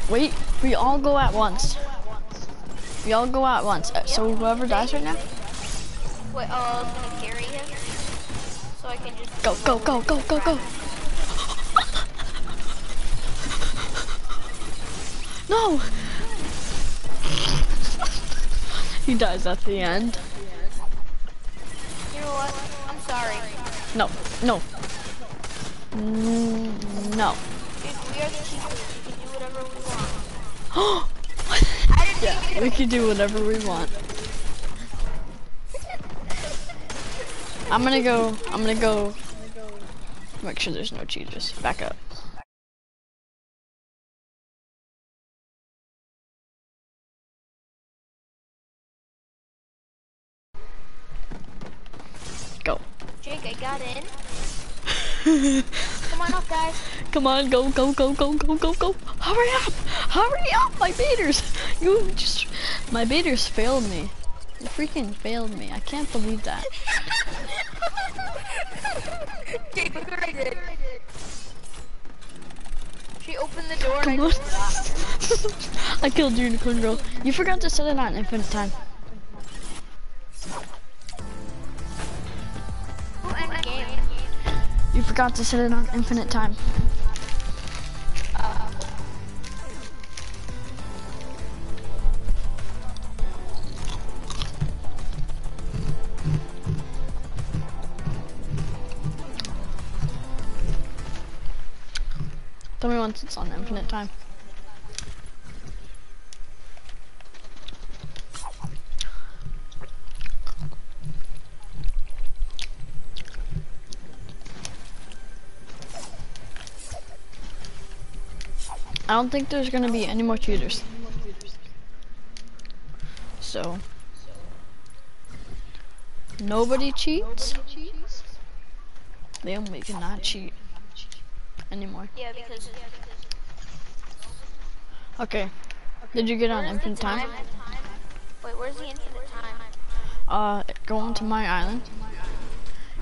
Wait, we all go at once. We all go at once. Uh, So whoever dies right now, Wait, oh, I was gonna carry him. So I can just go, go, go, go, go, go. No! he dies at the end. You know what? I'm sorry. No, no. Mm, no. Dude, we are the. We can do whatever we want. yeah, we can do whatever we want. I'm gonna go, I'm gonna go make sure there's no cheaters. Back up. In. Come on up, guys. Come on, go, go, go, go, go, go, go. Hurry up! Hurry up, my baiters! You just, my baiters failed me. You freaking failed me. I can't believe that. Jake, look what I did. She opened the door Come and I on. I killed Unicorn Girl. You forgot to set it on infinite time. You forgot to set it on infinite time. Tell me once it's on infinite time. I don't think there's gonna be any more cheaters. So nobody cheats. Then we cannot cheat anymore. Yeah, because Okay. Did you get on infinite time? Wait, where's the infinite time? Uh, go on to my island.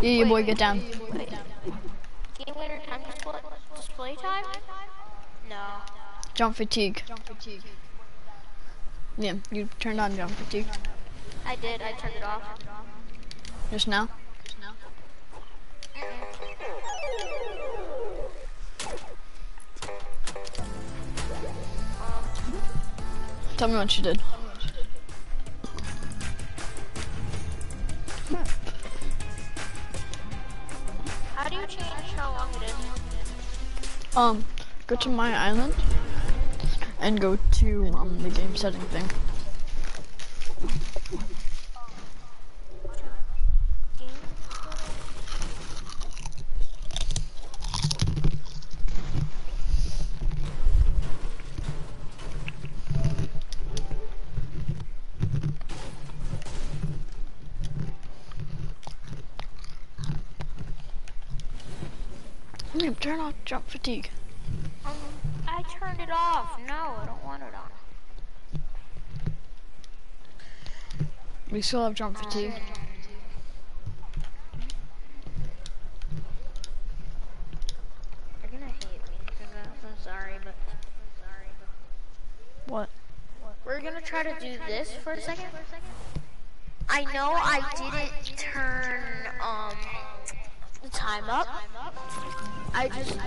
Yeah, yeah, boy, get down. Game winner time display time? No. Jump fatigue. Jump fatigue. Yeah, you turned on jump fatigue I did, I turned it off. just now. Just now. Tell me what you did. How do you change how long it is? Um, go to my island and go to um the game setting thing. Turn off jump fatigue. Turned it off. No, I don't want it on. We still have jump fatigue. You're gonna hate me for that. I'm sorry, but. What? We're gonna try to do this for a second. I know I didn't turn um the time up. I just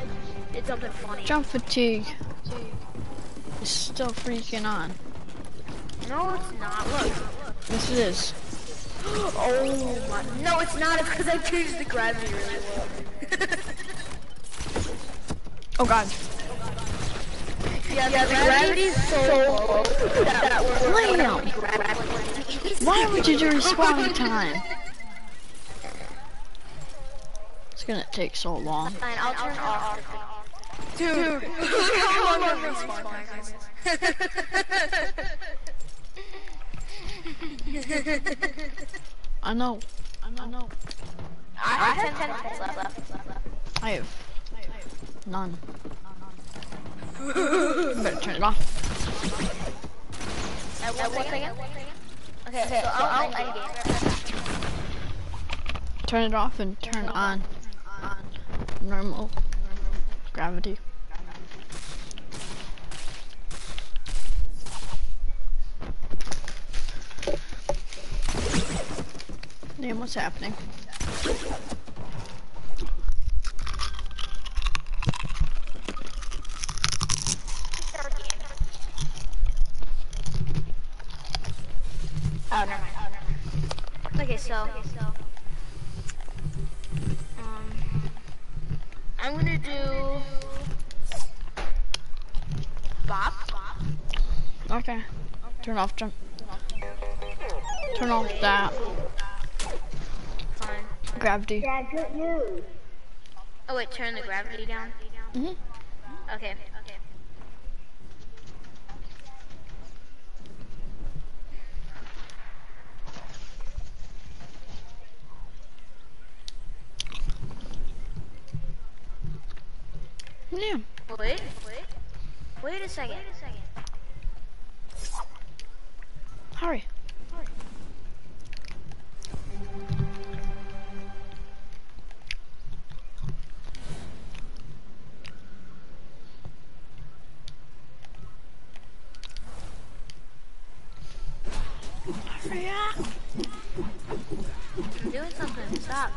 did something funny. Jump fatigue It's still freaking on. No, it's not. Look. Yes, it is. Oh my. No, it's not. It's because I changed the gravity really well. Oh god. Yeah, the gravity's so low that we're Damn! Why would you do respawning time? It's gonna take so long. Fine, I'll turn off. Dude, how long are respawn times? I know. I know. I have 10 minutes left. I have none. Better turn it off. At one second. Okay, so I'll end game. Turn it off and turn on normal gravity. Damn, what's happening? Oh, never mind. Okay, so. Um, I'm gonna do. Bop. Okay. Turn off jump. Turn off that Fine. gravity. Yeah, good news. Oh wait, turn the gravity down. Mhm. Okay. Okay. Yeah. Wait. Wait. Wait a second. Wait a second. Hurry. Hurry up. I'm doing something. Stop.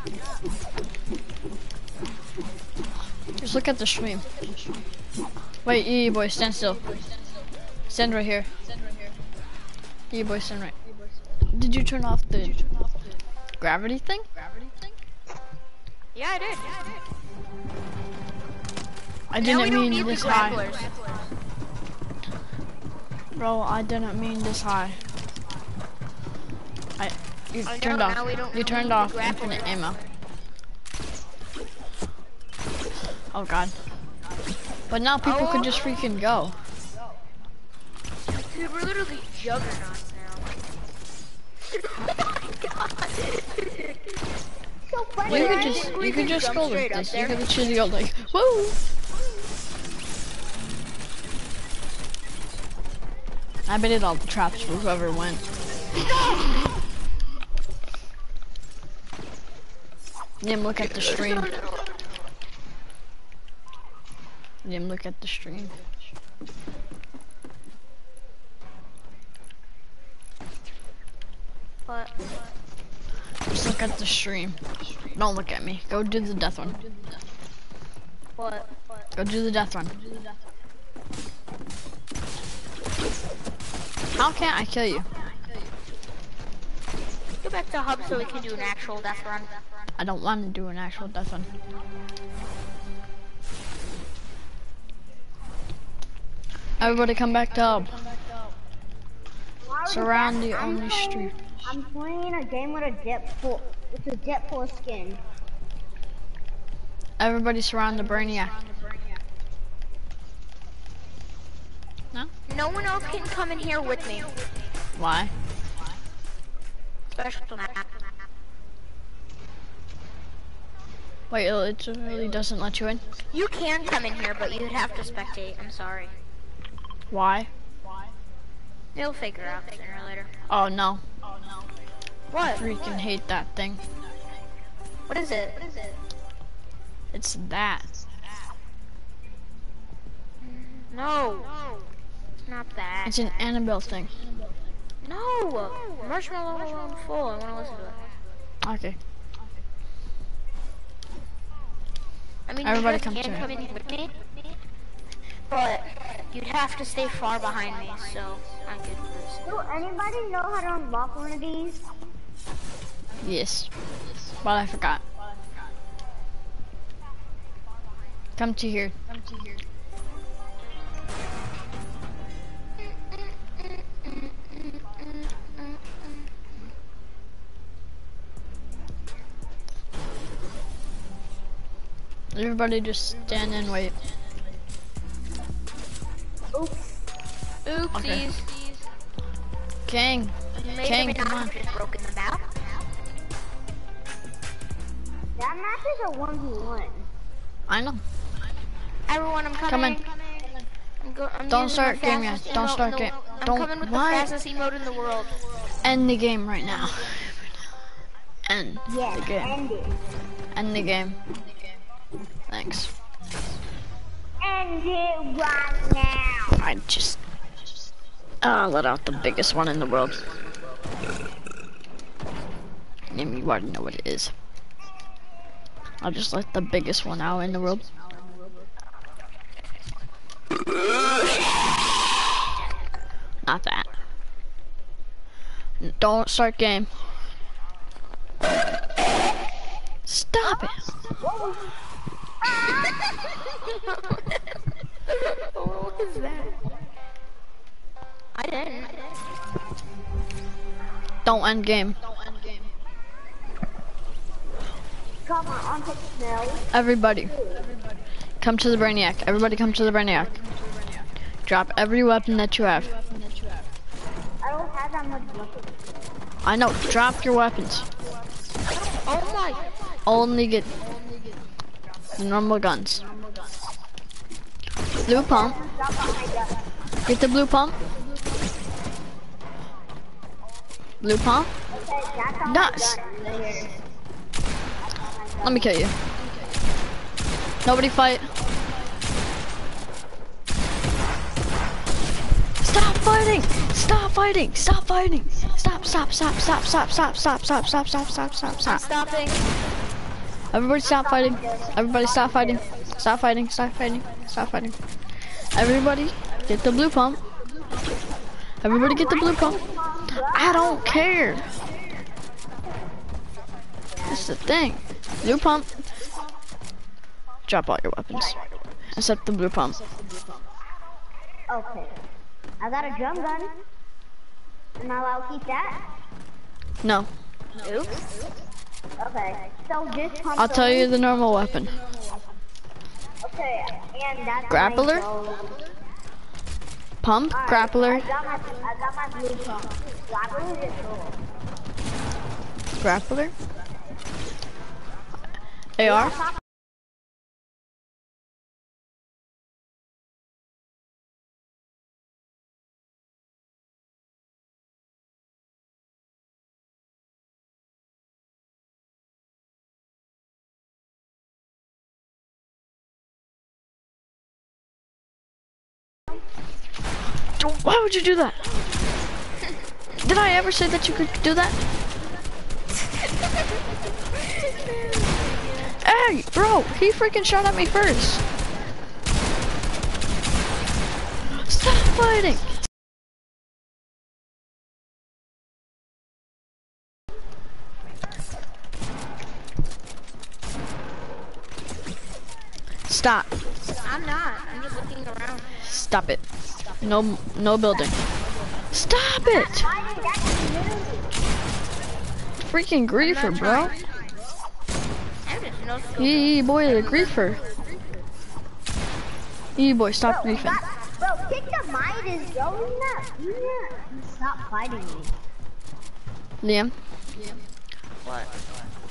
Just look at the stream. Wait, EE boy, stand still. Stand right here. EE boy, stand right. Did you turn off the gravity thing? Yeah, I did. I didn't mean this high. Bro, I didn't mean this high. I you I turned off. You turned off infinite ammo. Oh god. But now people Oh. could just freaking go. Dude, we're literally juggernauts now. Oh so funny. You could I just think we you could could just go straight with up this. You could literally go like woo. I baited all the traps for whoever went. Nim, look at the stream. Look at the stream. But Just look at the stream. Don't look at me. Go do the death run. what? Go do the death run. How can't I kill you? Go back to hub so we can do an actual death run. I don't want to do an actual death run. Everybody come back to hub. Why Surround the I'm only playing- street. I'm playing a game with a Deadpool. It's a Deadpool skin. Everybody surround the Brainiac. No No one else can come in here with me. Why? Special map. Wait, it really doesn't let you in? You can come in here, but you'd have to spectate. I'm sorry. Why? You'll figure out sooner or later. Oh no. Oh no. What? Freaking hate that thing. What is it? What is it? It's that. No. It's not that. It's an Annabelle thing. No. Marshmello alone full. I want to listen to it. Okay. I mean, Everybody you come to me. come in with me, but you'd have to stay far behind me, so I'm good for this. Do anybody know how to unlock one of these? Yes. Well, I forgot. Come to here. Come to here. Everybody just stand and wait. Oopsies. Okay. King, May King, may come not on. just broken the map. That map is a 1v1. I know. Everyone, I'm coming. Come in. I'm go I'm Don't start the game yet. fastest Don't start in game. I'm Don't- coming with what? the fastest emote in the world. End the game right now. End Yes, the game. end it. End the game. Thanks. End it right now. I just let out the biggest one in the world. Name you already know what it is. I'll just let the biggest one out in the world. Not that. Don't start game. Stop it. What is that? I didn't. Don't end game. Come on, on to snow. Everybody. Come to the Brainiac. Everybody come to the Brainiac. Drop every weapon that you have. I don't have that much weapons. I know, drop your weapons. Oh my. Only get the normal guns. Blue pump. Get the blue pump. Blue pump. Here. Let me kill you. Nobody fight. Stop fighting! Stop fighting! Stop fighting! Stop, stop, stop, stop, stop, stop, stop, stop, stop, stop, stop, stop, stop. Stopping. Everybody stop fighting. Everybody stop fighting. Stop fighting. Stop fighting. Stop fighting. Everybody get the blue pump. Everybody get the blue pump. I don't care. That's the thing. Blue pump. Drop all your weapons. Except the blue pump. Okay. I got a drum gun. Am I allowed to keep that? No. Oops. Okay. So just I'll tell you the normal weapon. Okay, and that's Grappler? Pump, Alright, grappler, my, I got my blue pump. Grappler grappler. AR. Why would you do that? Did I ever say that you could do that? Hey, bro, he freaking shot at me first. Stop fighting. Stop. I'm not. I'm just looking around. Stop it. No, no building. Stop it. I mean, that's literally. Freaking griefer, bro. I'm just no scope. Yee, boy, the griefer. Yee, boy, stop Bro, griefing. stop, bro, kick the Midas, bro. You're not, you're. Stop fighting me. Liam, What?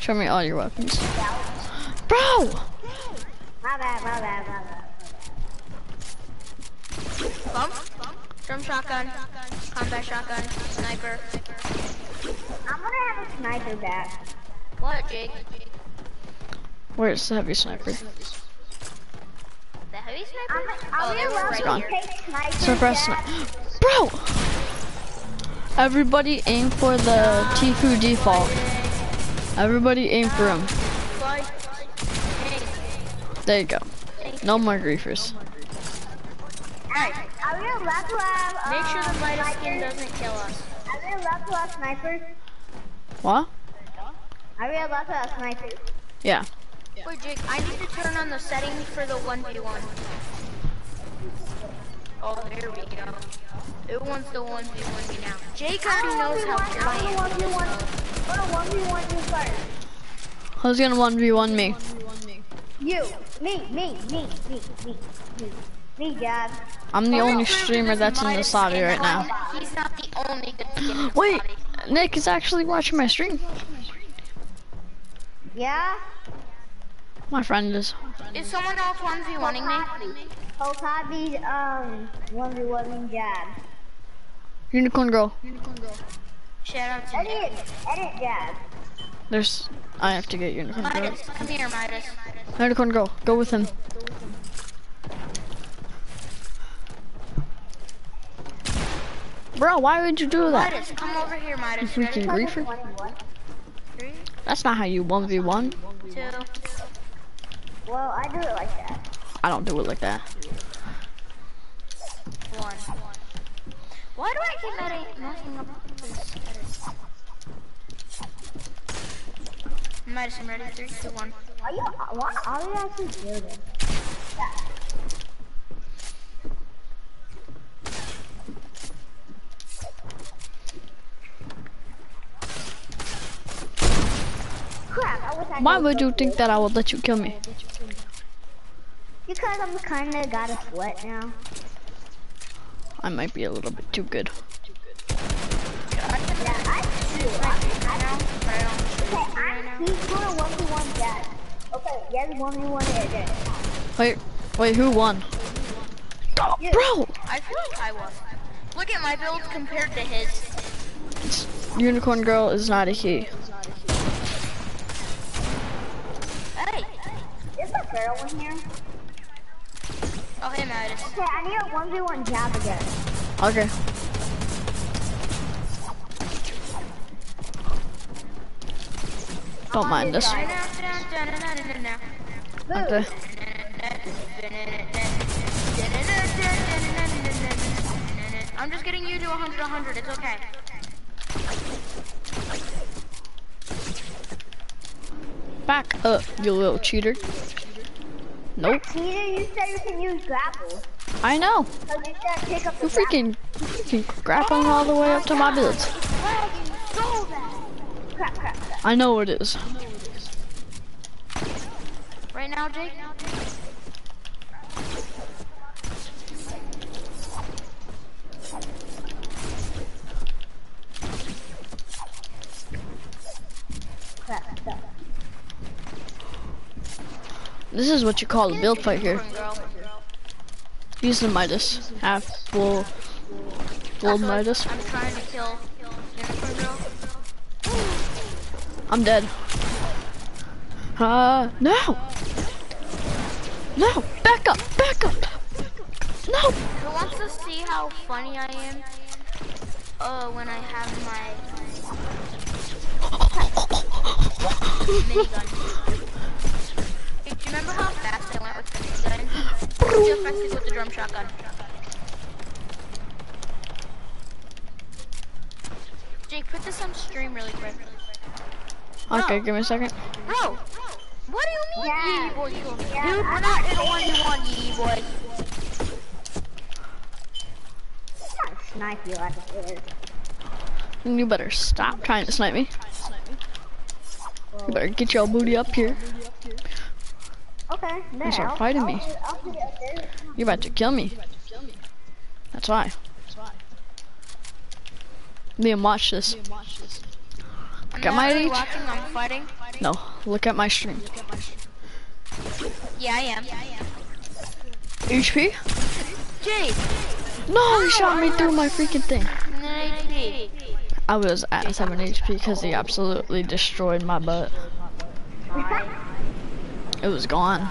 show me all your weapons. Bro! My bad, my bad, my bad. Bump. Drum shotgun. Combat shotgun. Sniper. I'm gonna have a sniper back. What, Jake? Where's the heavy sniper? The heavy sniper? I'm, oh, I'm they gonna right gone. you here. sniper Suppress back. sni- Bro! Everybody aim for the Tifu default. Everybody aim for him. There you go. No more griefers. Alright, are we allowed to have, Make sure the um, light skin doesn't kill us. Are we allowed to have snipers? What? Are we allowed to have snipers? Yeah. Wait, Jake, I need to turn on the settings for the 1v1. Oh, there we go. It wants the 1v1 me now. Jake already knows how I'm giant gonna 1v1. I'm gonna 1v1 you first. Who's gonna 1v1 me? You. Me, me, me, me, me, me, me, Jab. I'm the Only only streamer that's in the Midas lobby right now. He's not the only good skin Wait, lobby. Nick is actually watching my stream. Yeah? My friend is. Is someone else 1v1ing me? Hokabi's, um, 1v1 Jab. Unicorn girl. Shout out to Nick. Edit, edit Jab. There's. I have to get unicorn girl. Come here, Midas. Unicorn girl, go with him. Bro, why would you do that? Midas, come over here, Midas. Freaking Ready? griefer. That's not how you 1v1. two, Well, I do it like that. I don't do it like that. one. Why do I keep messing messing up this edit? Midas, I'm ready. Three, two, one. Are you, what are you actually doing? Crap, I wish I Why would you think that I would let you kill me? Because I'm kinda got a sweat now. I might be a little bit too good. Yeah, I see. I I don't. Okay, I, he's doing 1v1 Jab. Okay, yes, 1v1 it. Wait, wait, who won? Oh, bro! I feel like I won. Look at my build compared to his. Unicorn girl is not a he. Is there a girl in here? Oh, hey, Midas. Okay, I need a 1v1 Jab again. Okay. Don't mind us. Okay. I'm just getting you to 100, 100. It's okay. Back up, you little cheater. Nope. Peter, you said you can use grapple. I know. So you said pick up You freaking, freaking grappling all the way up to my builds. grapple. so bad. Crap, crap, crap. I know it is. Right now, Jake? This is what you call a build fight here. Use the Midas. Half full, full Midas. I'm trying to kill Unicorn Girl. I'm dead. Uh, no! No! Back up! Back up! No! Who wants to see how funny I am? Uh, when I have my minigun. Hey, do you remember how fast I went with the minigun? Feel effective with the drum shotgun. Jake, put this on stream really quick. Okay, give me a second. Bro, what do you mean, Yeah. yee boy? Dude, we're not in a one-to-one, yee boy. It's not snipey like it is. You better stop trying to snipe me. You better get your booty up here. Okay, then start fighting me. I'll put it up there. You're about to kill me. That's why. Liam, watch this. Look at my age. fighting. No, look at my stream. Yeah, I am. HP? Jake, No, he oh, shot me through my freaking thing. I was at 7 HP because he absolutely destroyed my butt. It was gone.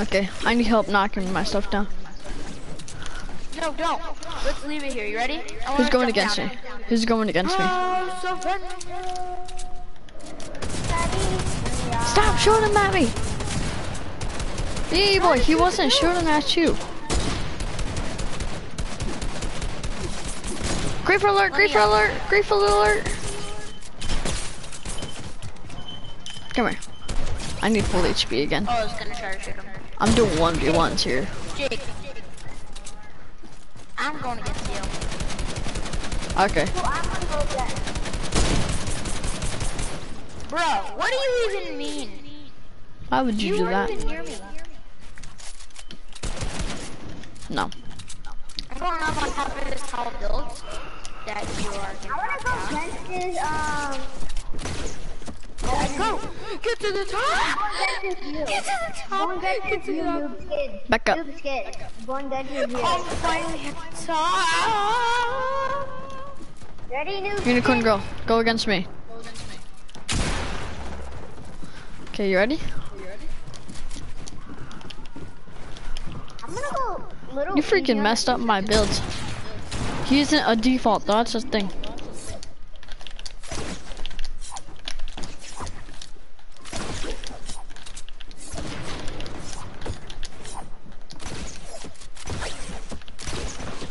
Okay, I need help knocking my stuff down. No, don't. Let's leave it here. You ready? Who's going against down. me? Who's going against me? Stop shooting at me! Hey boy, he wasn't shooting at you. Creeper alert, creeper alert, creeper alert! Come here. I need full HP again. Oh, I was gonna try to shoot him. I'm doing 1v1s here. Jake. I'm going against you. Okay. Bro, what do you even mean? Why would you, do weren't that? even near me. No. I'm going up on top of this tall build that you are I gonna wanna go against this, um, Let's go! Get to the top! go against you. Get to the Go top! Get to the top! noob kid. Back up. Noob kid. Go. I'm finally at the top! Ready, noob Unicorn girl, go against me. Okay, you ready? I'm gonna go little You freaking messed up my builds. He isn't a default, though, that's the thing.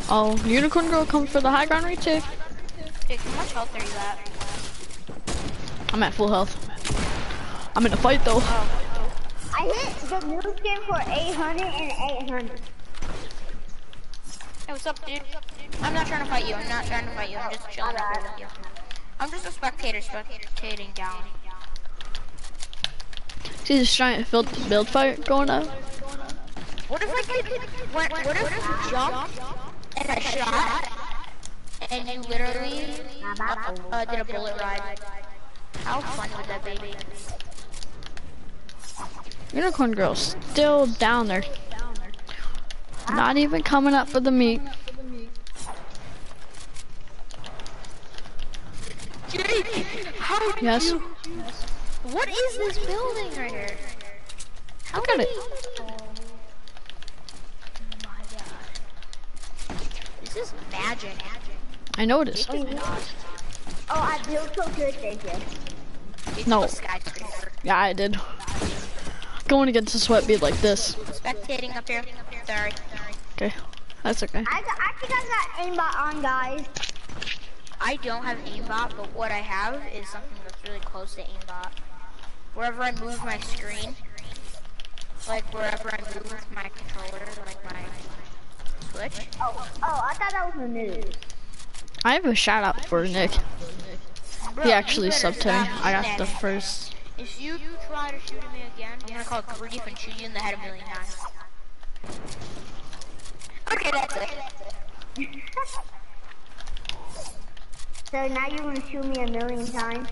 Oh, Unicorn Girl comes for the high ground retake. Dude, how much health are you at? I'm at full health. I'm in a fight though. Oh. I hit the noob kid for 800 and 800. Hey, what's up, dude? I'm not trying to fight you. I'm not trying to fight you. I'm just chilling up here with you. I'm just a spectator spectating down. See this giant build, build fight going on? What if I could, what, what if you jump and I shot and you literally uh, uh, did a bullet ride? How fun would that be? Unicorn Girl's still down there. Not even coming up for the meat. Jake, how did Yes. you? What is this building right here? How Look at it. you- Oh my god. This is magic. I noticed. This. Oh, I built so good, thank you. It's No. skyscraper. Yeah, I did. Going against a sweat bead like this. Spectating up here. Sorry. Okay, that's okay. I, got, I think I got aimbot on, guys. I don't have aimbot, but what I have is something that's really close to aimbot. Wherever I move my screen, like wherever I move my controller, like my switch. Oh, oh, I thought that was a news. I have a shout out for Nick. Bro, He actually subbed to me. I got the first. If you try to shoot at me again, I'm gonna call grief and shoot you in the head a million times. Okay, that's it. So now you're gonna shoot me a million times.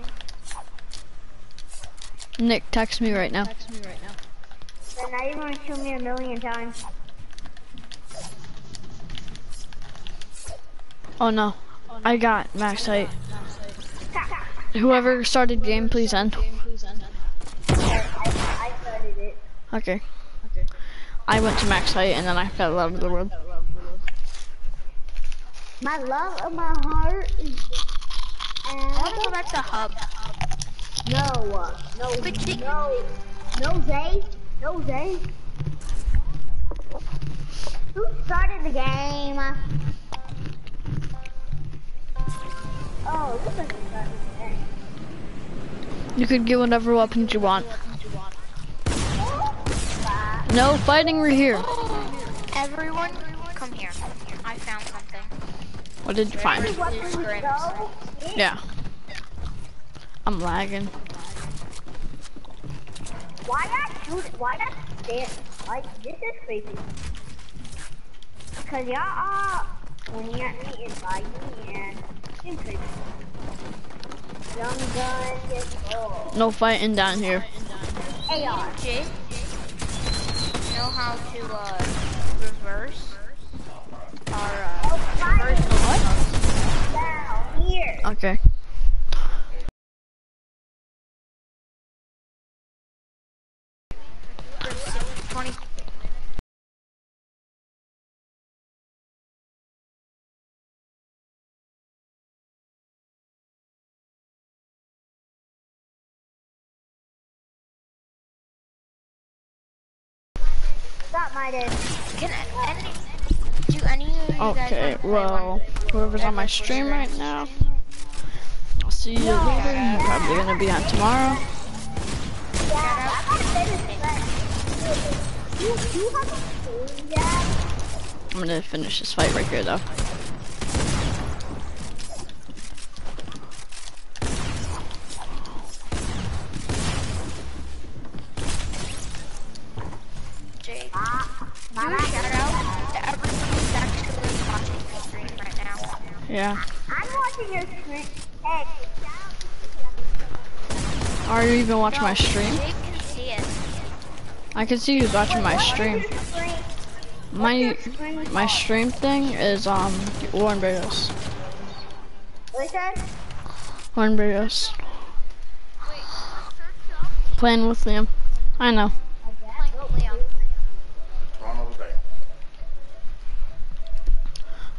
Nick, text me right now. text me right now. So now you're gonna shoot me a million times. Oh no, I got max height. Whoever started game, please end. I, I started. Okay. I went to max height and then I fell out of the world. My love of my heart is. I wanna go back to hub. No, uh, no, But you- no, no, Zay, no, Zay. Who started the game? Oh, this person started the game. You could get whatever weapons you want. No fighting, we're here. Everyone, come here. I found something. What did you find? Blue scrims. Go. Yeah. I'm lagging. Why not shoot? Why not stand? Like this is crazy. Cause y'all are pointing at me and biting me and it's crazy. Young gun, yes, oh. No fighting down here. AR. Jake, know how to uh, reverse or uh, Oh, reverse what? Down here. Okay. My dude. Can any do any of you guys Okay, well, whoever's on my stream right now, I'll see you later. I'm probably gonna be on tomorrow. Yeah, I gotta finish that. You, shout out to actually watching stream right now. Yeah. I'm watching your stream. Hey. Are you even watching no, my stream? Can see it. I can see who's watching my stream. My my stream thing is um Warren Burgos. What's that? Warren Playing with them. I know.